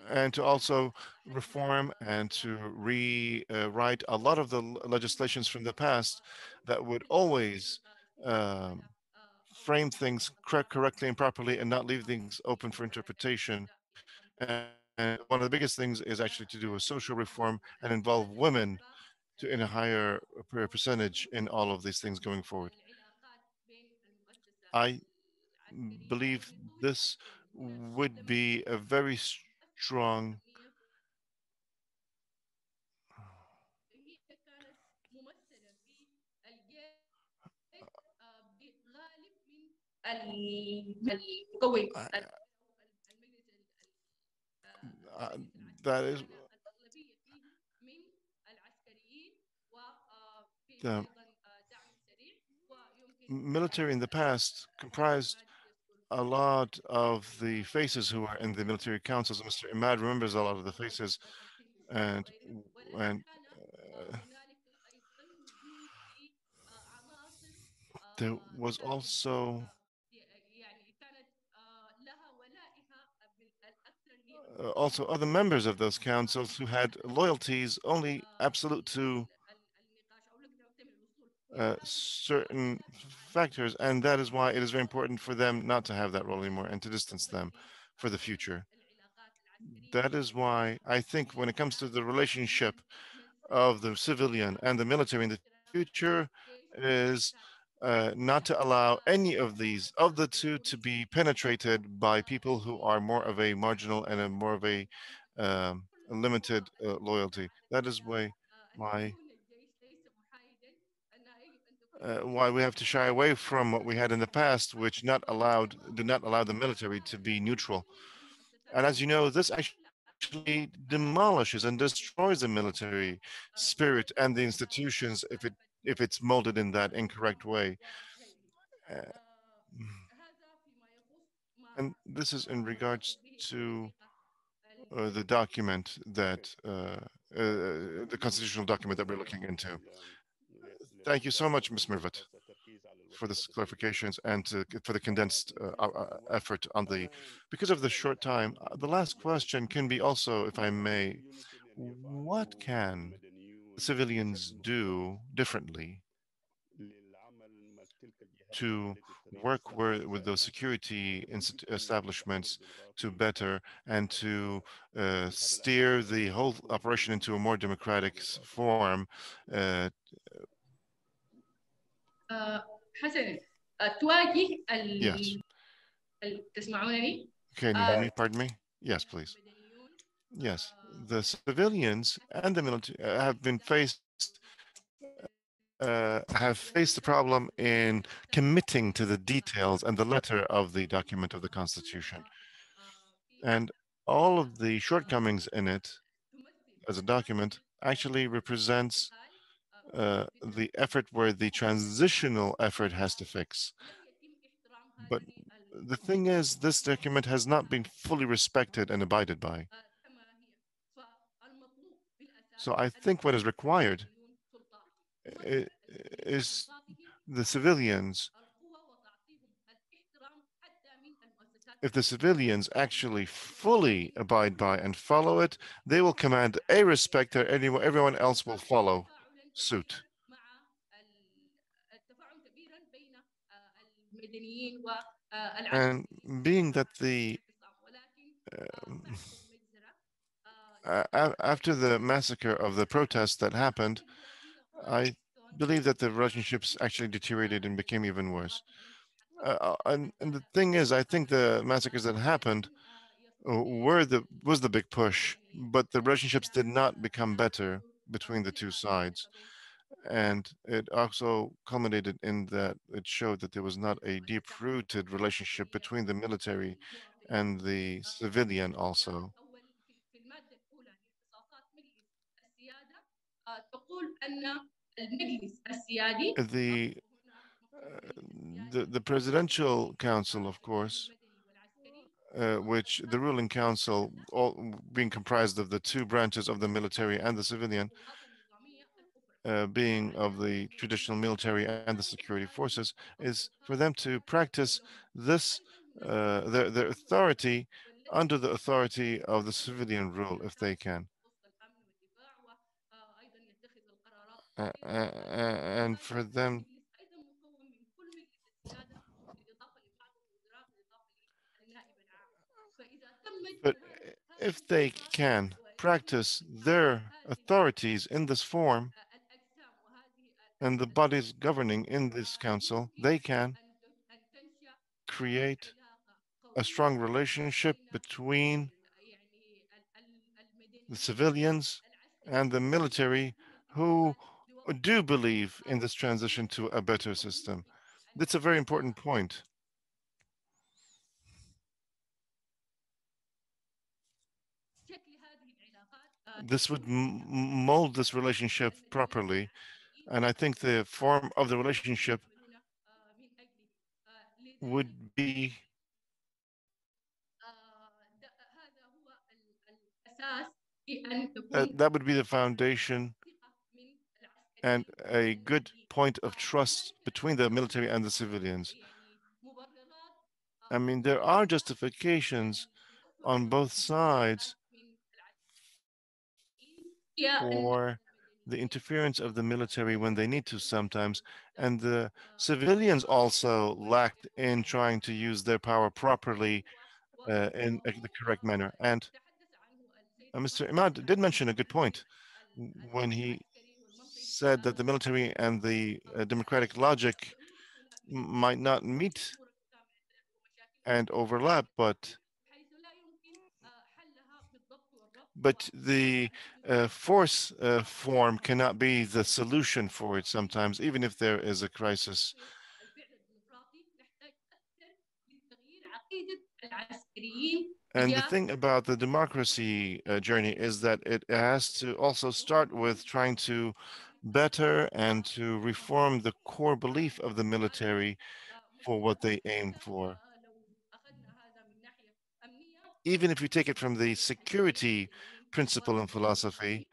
and to also reform and to rewrite a lot of the legislations from the past that would always um, frame things correctly and properly and not leave things open for interpretation. And, and one of the biggest things is actually to do a social reform and involve women to, in a higher uh, percentage in all of these things going forward. I believe this would be a very strong I, uh, that is the military in the past comprised a lot of the faces who were in the military councils. Mr. Imad remembers a lot of the faces, and and uh, there was also also other members of those councils who had loyalties only absolute to uh, certain factors, and that is why it is very important for them not to have that role anymore and to distance them for the future. That is why I think when it comes to the relationship of the civilian and the military in the future is uh, not to allow any of these of the two to be penetrated by people who are more of a marginal and a more of a, um, limited uh, loyalty. That is why why uh, why we have to shy away from what we had in the past, which not allowed did not allow the military to be neutral. And as you know, this actually demolishes and destroys the military spirit and the institutions if it if it's molded in that incorrect way. Uh, and this is in regards to uh, the document that uh, uh, the constitutional document that we're looking into. Thank you so much, Ms. Mervat, for this clarifications and to, for the condensed uh, uh, effort on the, because of the short time, the last question can be also, if I may, what can civilians do differently to work with those security establishments to better and to uh, steer the whole operation into a more democratic form. Uh, yes. Can you hear me? Pardon me? Yes, please. Yes the civilians and the military uh, have been faced uh, have faced the problem in committing to the details and the letter of the document of the Constitution, and all of the shortcomings in it as a document actually represents uh, the effort where the transitional effort has to fix. But the thing is, this document has not been fully respected and abided by. So I think what is required is the civilians. If the civilians actually fully abide by and follow it, they will command a respect that anyone, everyone else will follow suit. And being that the um, after the massacre of the protests that happened, I believe that the relationships actually deteriorated and became even worse. Uh, uh, and, and the thing is, I think the massacres that happened uh, were the was the big push, but the relationships did not become better between the two sides. And it also culminated in that it showed that there was not a deep-rooted relationship between the military and the civilian also. The, uh, the, the presidential council, of course, uh, which the ruling council, all being comprised of the two branches of the military and the civilian, uh, being of the traditional military and the security forces, is for them to practice this, uh, their, their authority under the authority of the civilian rule, if they can. and for them but if they can practice their authorities in this form and the bodies governing in this council, they can create a strong relationship between the civilians and the military who do believe in this transition to a better system. That's a very important point. This would m- m- mold this relationship properly. And I think the form of the relationship would be uh, that would be the foundation and a good point of trust between the military and the civilians. I mean, there are justifications on both sides for the interference of the military when they need to sometimes, and the civilians also lacked in trying to use their power properly uh, in the correct manner. And uh, Mr. Imad did mention a good point when he said that the military and the uh, democratic logic might not meet and overlap, but but the uh, force uh, form cannot be the solution for it sometimes, even if there is a crisis. And the thing about the democracy uh, journey is that it has to also start with trying to better and to reform the core belief of the military for what they aim for. Even if you take it from the security principle and philosophy,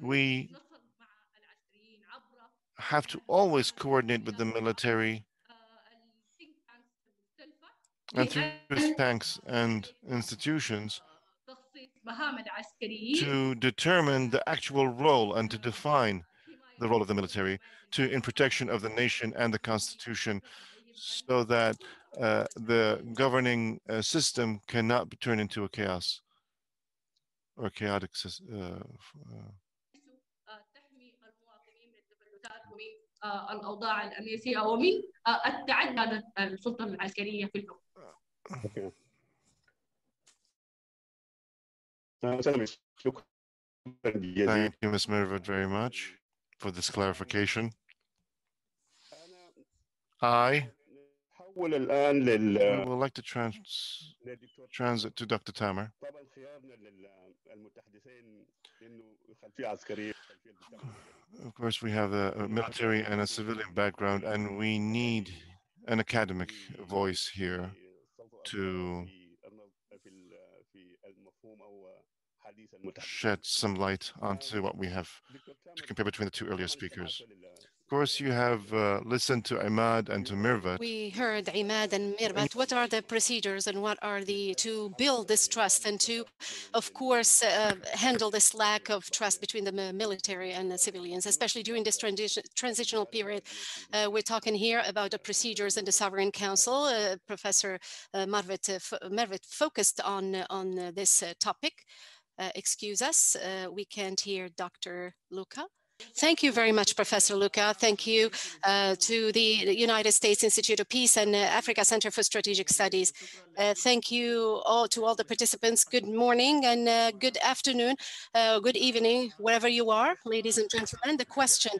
we have to always coordinate with the military and through tanks and institutions to determine the actual role and to define the role of the military to in protection of the nation and the constitution so that uh, the governing uh, system cannot be turned into a chaos or chaotic uh, الأوضاع الأمنية السيئة ومن التعدي السلطة العسكرية في الحكم. Okay. Thank you, Ms. Mervat, very much for this clarification. I would like to trans transit to Dr. Tamer. Of course, we have a, a military and a civilian background, and we need an academic voice here to shed some light onto what we have to compare between the two earlier speakers. Of course, you have uh, listened to Imad and to Mervat. We heard Imad and Mervat. What are the procedures and what are the to build this trust and to, of course, uh, handle this lack of trust between the military and the civilians, especially during this transition, transitional period. Uh, we're talking here about the procedures in the Sovereign Council. Uh, Professor uh, uh, Mervat, focused on on this topic. Uh, excuse us, uh, we can't hear Dr. Luca. Thank you very much, Professor Luca. Thank you uh, to the United States Institute of Peace and uh, Africa Center for Strategic Studies. Uh, thank you all to all the participants. Good morning and uh, good afternoon, uh, good evening, wherever you are, ladies and gentlemen. The question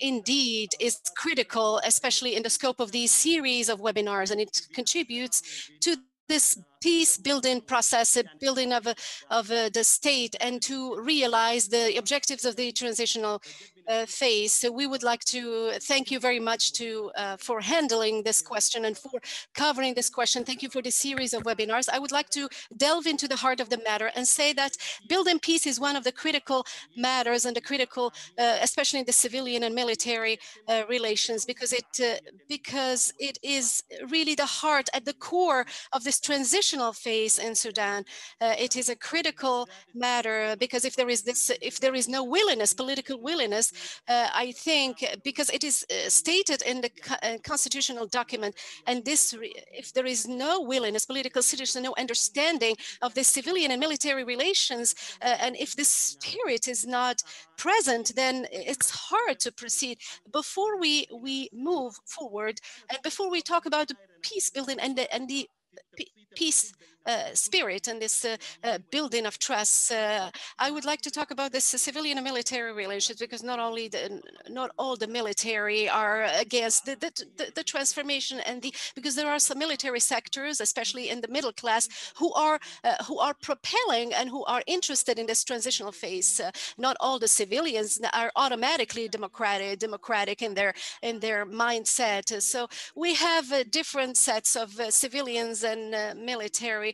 indeed is critical, especially in the scope of these series of webinars, and it contributes to this peace building process, a building of, a, of a, the state, and to realize the objectives of the transitional uh, phase. So we would like to thank you very much to uh, for handling this question and for covering this question. Thank you for this series of webinars. I would like to delve into the heart of the matter and say that building peace is one of the critical matters and the critical, uh, especially in the civilian and military uh, relations, because it uh, because it is really the heart at the core of this transitional phase in Sudan. Uh, it is a critical matter because if there is this, if there is no willingness, political willingness, uh, I think because it is uh, stated in the co- uh, constitutional document, and this, if there is no willingness, political citizen, no understanding of the civilian and military relations, uh, and if this spirit is not present, then it's hard to proceed. Before we we move forward, and before we talk about the peace building and the and the peace uh, spirit and this uh, uh, building of trust. Uh, I would like to talk about this civilian and military relations because not only the not all the military are against the, the, the, transformation and the because there are some military sectors, especially in the middle class, who are uh, who are propelling and who are interested in this transitional phase. Uh, not all the civilians are automatically democratic democratic in their in their mindset. So we have uh, different sets of uh, civilians and uh, military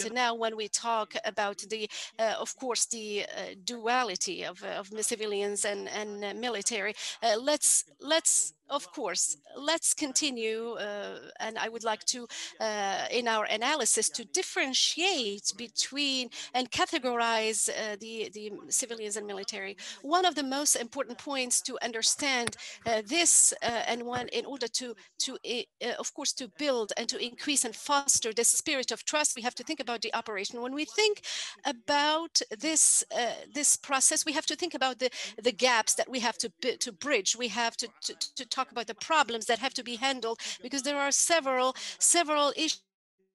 very now when we talk about the uh, of course the uh, duality of, of civilians and, and military uh, let's let's of course let's continue, uh, and I would like to, uh, in our analysis, to differentiate between and categorize uh, the the civilians and military. One of the most important points to understand uh, this, uh, and one in order to to uh, of course to build and to increase and foster the spirit of trust we have to think about the operation when we think about this uh, this process we have to think about the the gaps that we have to to bridge we have to, to to talk about the problems that have to be handled because there are several several issues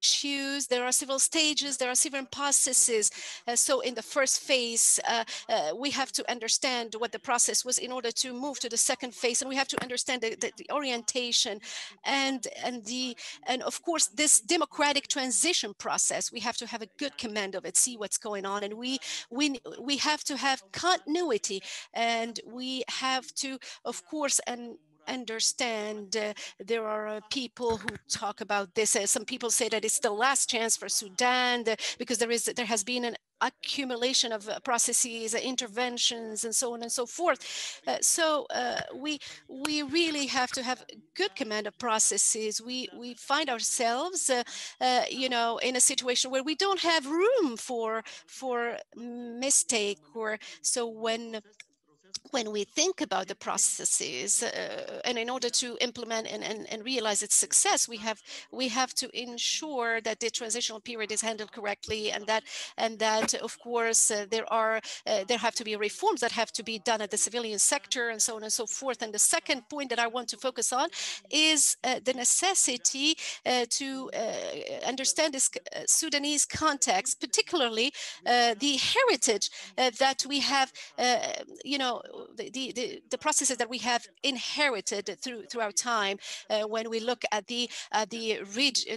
issues, there are several stages, there are several processes. Uh, so in the first phase, uh, uh, we have to understand what the process was in order to move to the second phase, and we have to understand the, the, the orientation and and the and of course this democratic transition process. We have to have a good command of it, see what's going on, and we we we have to have continuity, and we have to, of course, and understand uh, there are uh, people who talk about this uh, some people say that it's the last chance for sudan the- because there is there has been an accumulation of uh, processes uh, interventions and so on and so forth. Uh, so uh, we we really have to have good command of processes. We we find ourselves uh, uh, you know in a situation where we don't have room for for mistake or so when when we think about the processes uh, and in order to implement and, and, and realize its success we have we have to ensure that the transitional period is handled correctly and that and that of course uh, there are uh, there have to be reforms that have to be done at the civilian sector and so on and so forth. And the second point that i want to focus on is uh, the necessity uh, to uh, understand this sudanese context particularly the heritage that we have you know the, the, the, processes that we have inherited through throughout time uh, when we look at the uh, the,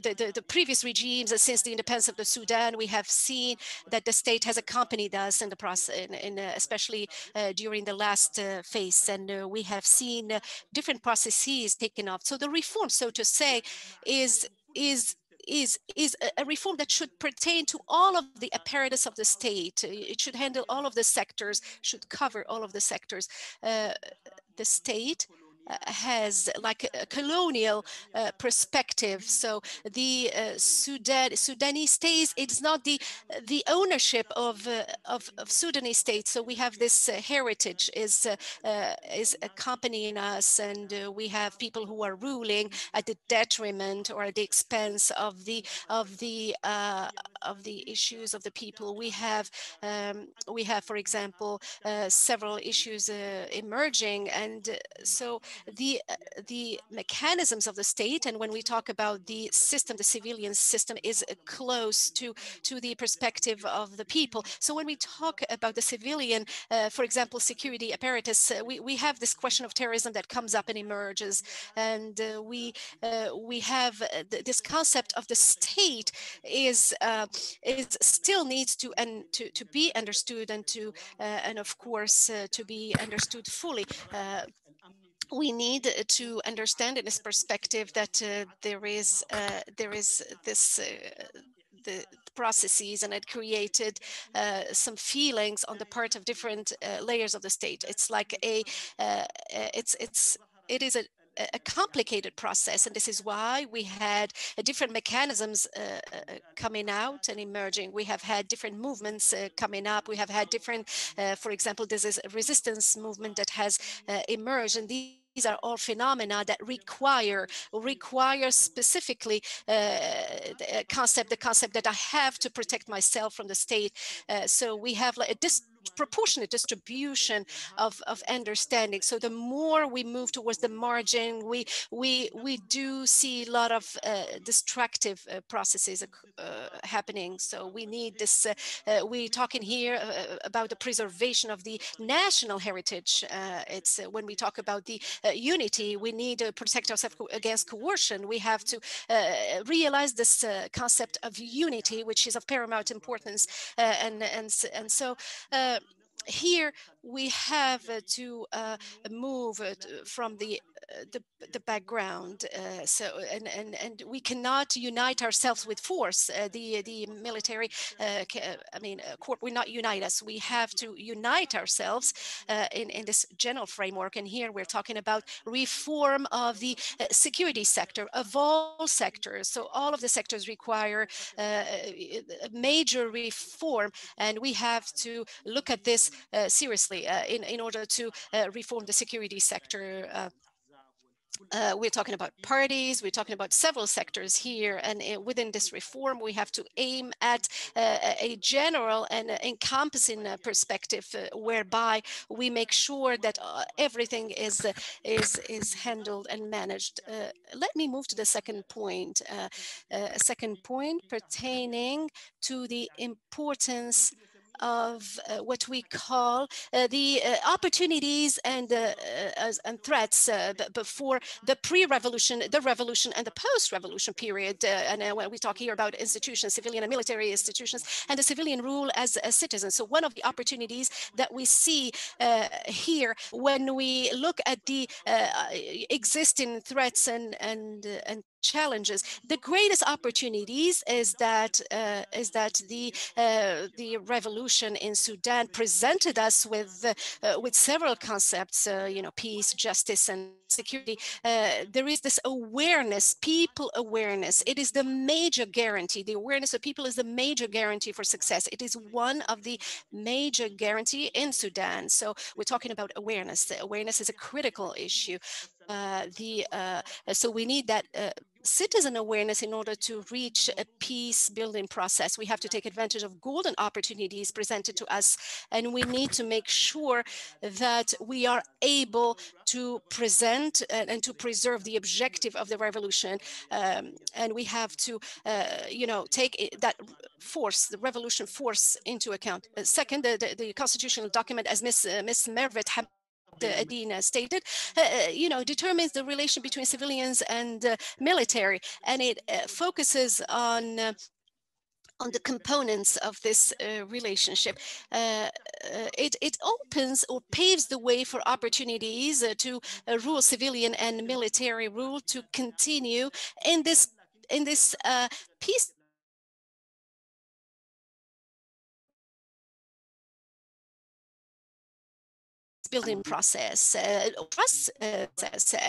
the, the the previous regimes uh, since the independence of the Sudan we have seen that the state has accompanied us in the process in, in uh, especially uh, during the last uh, phase. And we have seen different processes taken off. So the reform so to say is is is is a- reform that should pertain to all of the apparatus of the state. It should handle all of the sectors, should cover all of the sectors. Uh, the state has like a colonial uh, perspective. So the uh, Sudan Sudanese states, it's not the the ownership of uh, of, of Sudanese states. So we have this uh, heritage is uh, uh, is accompanying us, and we have people who are ruling at the detriment or at the expense of the of the of the issues of the people. We have um, we have, for example, several issues emerging, and so the uh, the mechanisms of the state, and when we talk about the system, the civilian system is uh, close to to the perspective of the people. So when we talk about the civilian, uh, for example, security apparatus, uh, we we have this question of terrorism that comes up and emerges, and uh, we uh, we have th- this concept of the state is is still needs to and to to be understood and to and of course to be understood fully. We need to understand in this perspective that uh, there is uh, there is this uh, the processes and it created uh, some feelings on the part of different uh, layers of the state. It's like a uh, it's it's it is a a complicated process, and this is why we had uh, different mechanisms uh, uh, coming out and emerging. We have had different movements coming up. We have had different, for example, this is a resistance movement that has emerged, and these these are all phenomena that require require specifically uh, the concept the concept that I have to protect myself from the state. Uh, so we have like a dis proportionate distribution of, of understanding. So the more we move towards the margin, we we we do see a lot of uh, destructive uh, processes uh, happening. So we need this. Uh, uh, we're talking here uh, about the preservation of the national heritage. it's when we talk about the unity, we need to protect ourselves against coercion. We have to realize this concept of unity, which is of paramount importance. and and and so here we have uh, to uh, move uh, from the the, the background. Uh, so and, and and we cannot unite ourselves with force. Uh, the the military, uh, I mean, court will not unite us. We have to unite ourselves in in this general framework. And here we're talking about reform of the security sector of all sectors. So all of the sectors require major reform, and we have to look at this seriously in in order to reform the security sector uh, we're talking about parties, we're talking about several sectors here, and uh, within this reform, we have to aim at uh, a general and encompassing uh, perspective, uh, whereby we make sure that uh, everything is is is handled and managed. let me move to the second point. a second point pertaining to the importance of uh, what we call uh, the uh, opportunities and uh, uh, and threats uh, before the pre-revolution, the revolution, and the post-revolution period. and when we talk here about institutions, civilian and military institutions, and the civilian rule as a citizen. So one of the opportunities that we see here when we look at the existing threats and and and challenges. The greatest opportunities is that uh, is that the uh, the revolution in Sudan presented us with uh, with several concepts, uh, you know, peace, justice, and security. Uh, there is this awareness, people awareness. It is the major guarantee. The awareness of people is the major guarantee for success. It is one of the major guarantee in Sudan. So we're talking about awareness. The awareness is a critical issue. Uh, the uh, so we need that uh, citizen awareness in order to reach a peace building process. We have to take advantage of golden opportunities presented to us, and we need to make sure that we are able to present and, to preserve the objective of the revolution. Um, and we have to, uh, you know, take that force, the revolution force into account. Second, the, the, the, constitutional document, as Ms. Uh, Ms. Mervat Adina stated, uh, uh, you know, determines the relation between civilians and uh, military, and it uh, focuses on uh, on the components of this uh, relationship. Uh, uh, it, it opens or paves the way for opportunities to rule civilian and military rule to continue in this in this peace building process. Uh, trust, uh,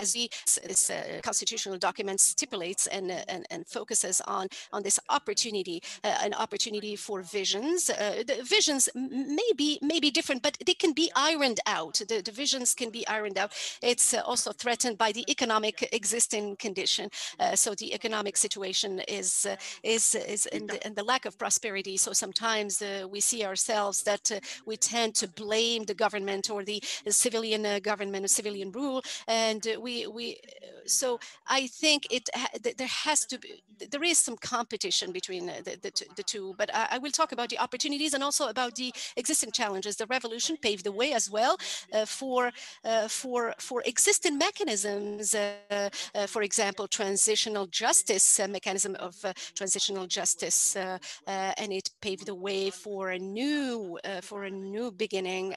as the this uh, constitutional document stipulates and, and, and focuses on on this opportunity, uh, an opportunity for visions. Uh, the visions may be may be different, but they can be ironed out. The, the visions can be ironed out. It's uh, also threatened by the economic existing condition. so the economic situation is is is in the, in the lack of prosperity. So sometimes we see ourselves that we tend to blame the government or the civilian uh, government, civilian rule, and uh, we we. So I think it there has to be there is some competition between uh, the the, the two, but I, I, will talk about the opportunities and also about the existing challenges. The revolution paved the way as well uh, for uh, for for existing mechanisms. Uh, for example, transitional justice mechanism of transitional justice, and it paved the way for a new for a new beginning.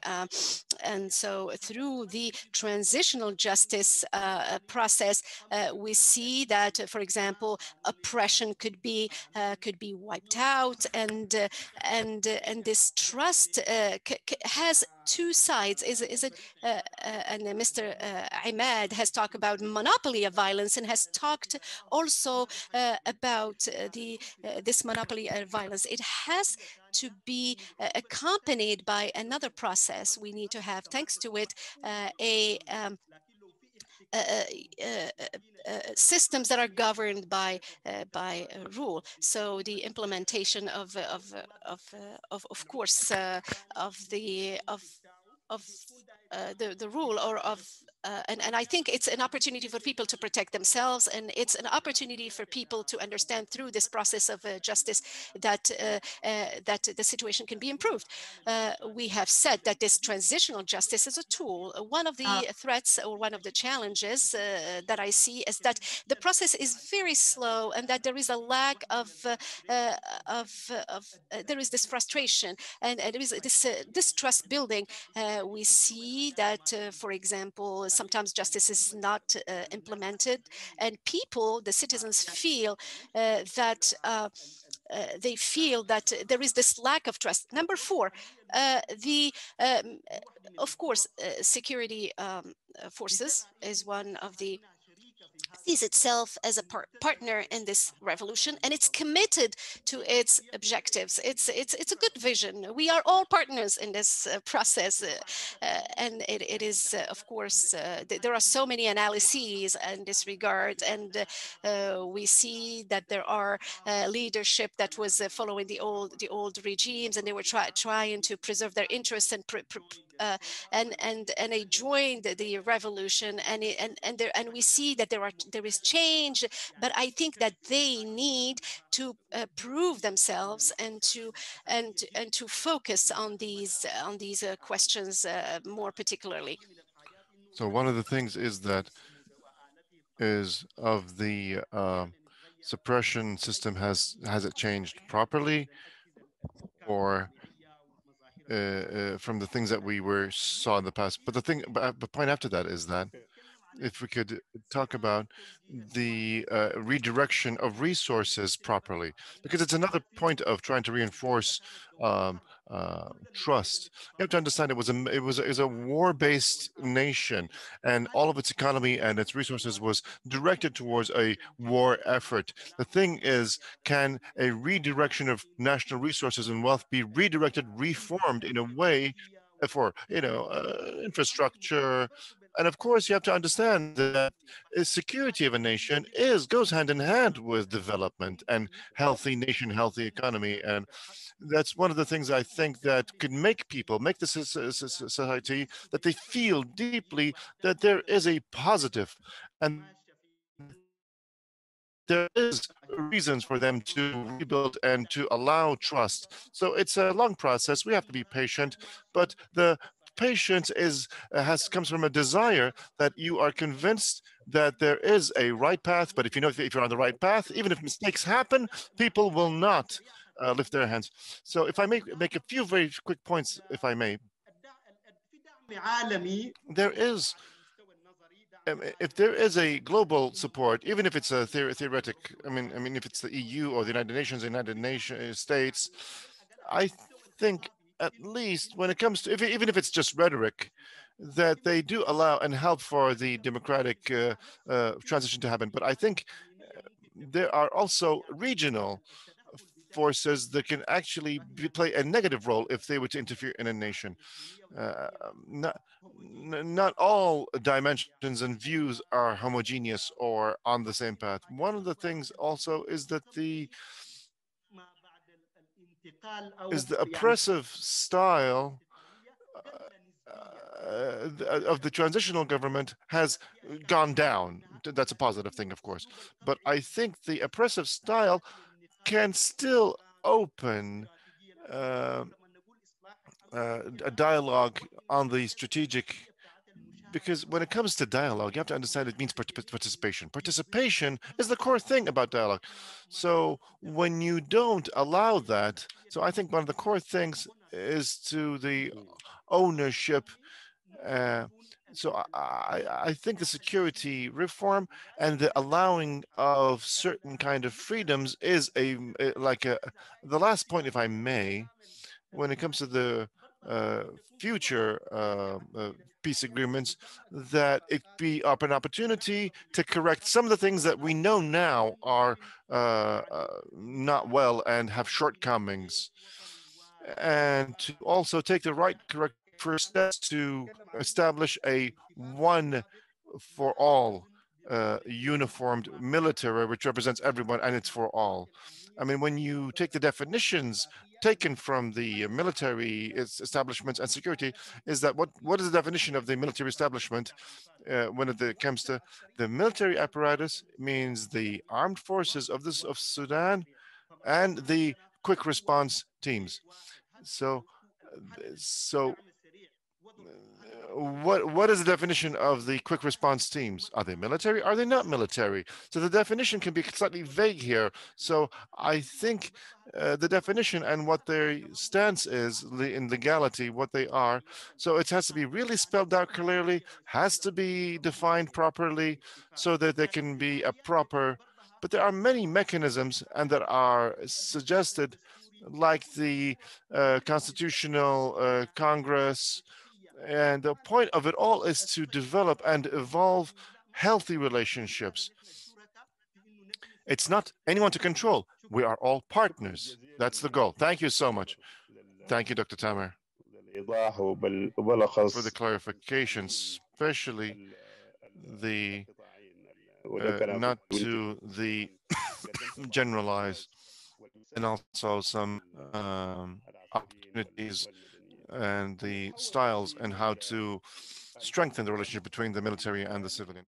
and so through the transitional justice uh, process, process, uh, we see that, uh, for example, oppression could be uh, could be wiped out, and uh, and uh, and this trust uh, has two sides. Is is it? and Mr. Ahmed has talked about monopoly of violence and has talked also about the this monopoly of violence. It has to be uh, accompanied by another process. We need to have, thanks to it, uh, a um, uh, uh, Uh, uh, uh, systems that are governed by uh, by rule. So the implementation of of of of, of course of the of of the the rule or of uh, and, and I think it's an opportunity for people to protect themselves, and it's an opportunity for people to understand through this process of uh, justice that uh, uh that the situation can be improved. Uh, we have said that this transitional justice is a tool. One of the ah. threats or one of the challenges uh, that I see is that the process is very slow, and that there is a lack of of, of there is this frustration and, and there is this distrust building. we see that, for example, sometimes justice is not uh, implemented and people, the citizens feel uh, that uh, they feel that there is this lack of trust. Number four, the um, of course security um, forces is one of the sees itself as a par partner in this revolution and it's committed to its objectives. It's, it's, it's a good vision. We are all partners in this uh, process. Uh, uh and it, it is, uh, of course, uh, th there are so many analyses in this regard. And uh, we see that there are leadership that was following the old, the old regimes and they were try trying to preserve their interests and uh, and and and they joined the revolution and it, and and there and we see that there are there is change but i think that they need to uh, prove themselves and to and and to focus on these on these uh, questions uh, more particularly so one of the things is that is of the uh, suppression system has has it changed properly or uh, uh, from the things that we were saw in the past. But the thing, but the point after that is that if we could talk about the uh, redirection of resources properly, because it's another point of trying to reinforce um, uh, trust. You have to understand it was a it was a, it was a war-based nation, and all of its economy and its resources was directed towards a war effort. The thing is, can a redirection of national resources and wealth be redirected, reformed in a way for you know uh, infrastructure and of course, you have to understand that security of a nation is goes hand in hand with development and healthy nation, healthy economy. And that's one of the things I think that could make people, make the society, that they feel deeply that there is a positive and there is reasons for them to rebuild and to allow trust. So it's a long process. We have to be patient, but the patience is uh, has comes from a desire that you are convinced that there is a right path. But if you know if you're on the right path, even if mistakes happen, people will not uh, lift their hands. So if I make make a few very quick points, if I may, there is. Um, if there is a global support, even if it's a theor theoretic, I mean, I mean, if it's the EU or the United Nations, United Nations States, I think at least when it comes to, if, even if it's just rhetoric, that they do allow and help for the democratic uh, uh, transition to happen. But I think there are also regional forces that can actually be, play a negative role if they were to interfere in a nation. Uh, not, not all dimensions and views are homogeneous or on the same path. One of the things also is that the is the oppressive style uh, uh, of the transitional government has gone down. That's a positive thing, of course. But I think the oppressive style can still open uh, uh, a dialogue on the strategic because when it comes to dialogue, you have to understand it means participation. Participation is the core thing about dialogue. So when you don't allow that, so I think one of the core things is to the ownership uh, So I, I, think the security reform and the allowing of certain kind of freedoms is a a- like a the last point, if I may, when it comes to the uh, future uh, uh, peace agreements, that it be up an opportunity to correct some of the things that we know now are uh, uh, not well and have shortcomings, and to also take the right correct first steps to establish a one for all uh, uniformed military, which represents everyone and it's for all. I mean, when you take the definitions taken from the military es- establishments and security, is that what, what is the definition of the military establishment uh, when it comes to the military apparatus means the armed forces of this of Sudan and the quick response teams. So, uh, so what what is the definition of the quick response teams? Are they military? Are they not military? So the definition can be slightly vague here. So I think uh, the definition and what their stance is in legality, what they are. So it has to be really spelled out clearly, has to be defined properly, so that there can be a proper. But there are many mechanisms and that are suggested, like the uh, Constitutional uh, Congress. And the point of it all is to develop and evolve healthy relationships. It's not anyone to control. We are all partners. That's the goal. Thank you so much. Thank you, Dr. Tamer, for the clarification, especially the uh, not to the generalize and also some um, opportunities and the styles and how to strengthen the relationship between the military and the civilian.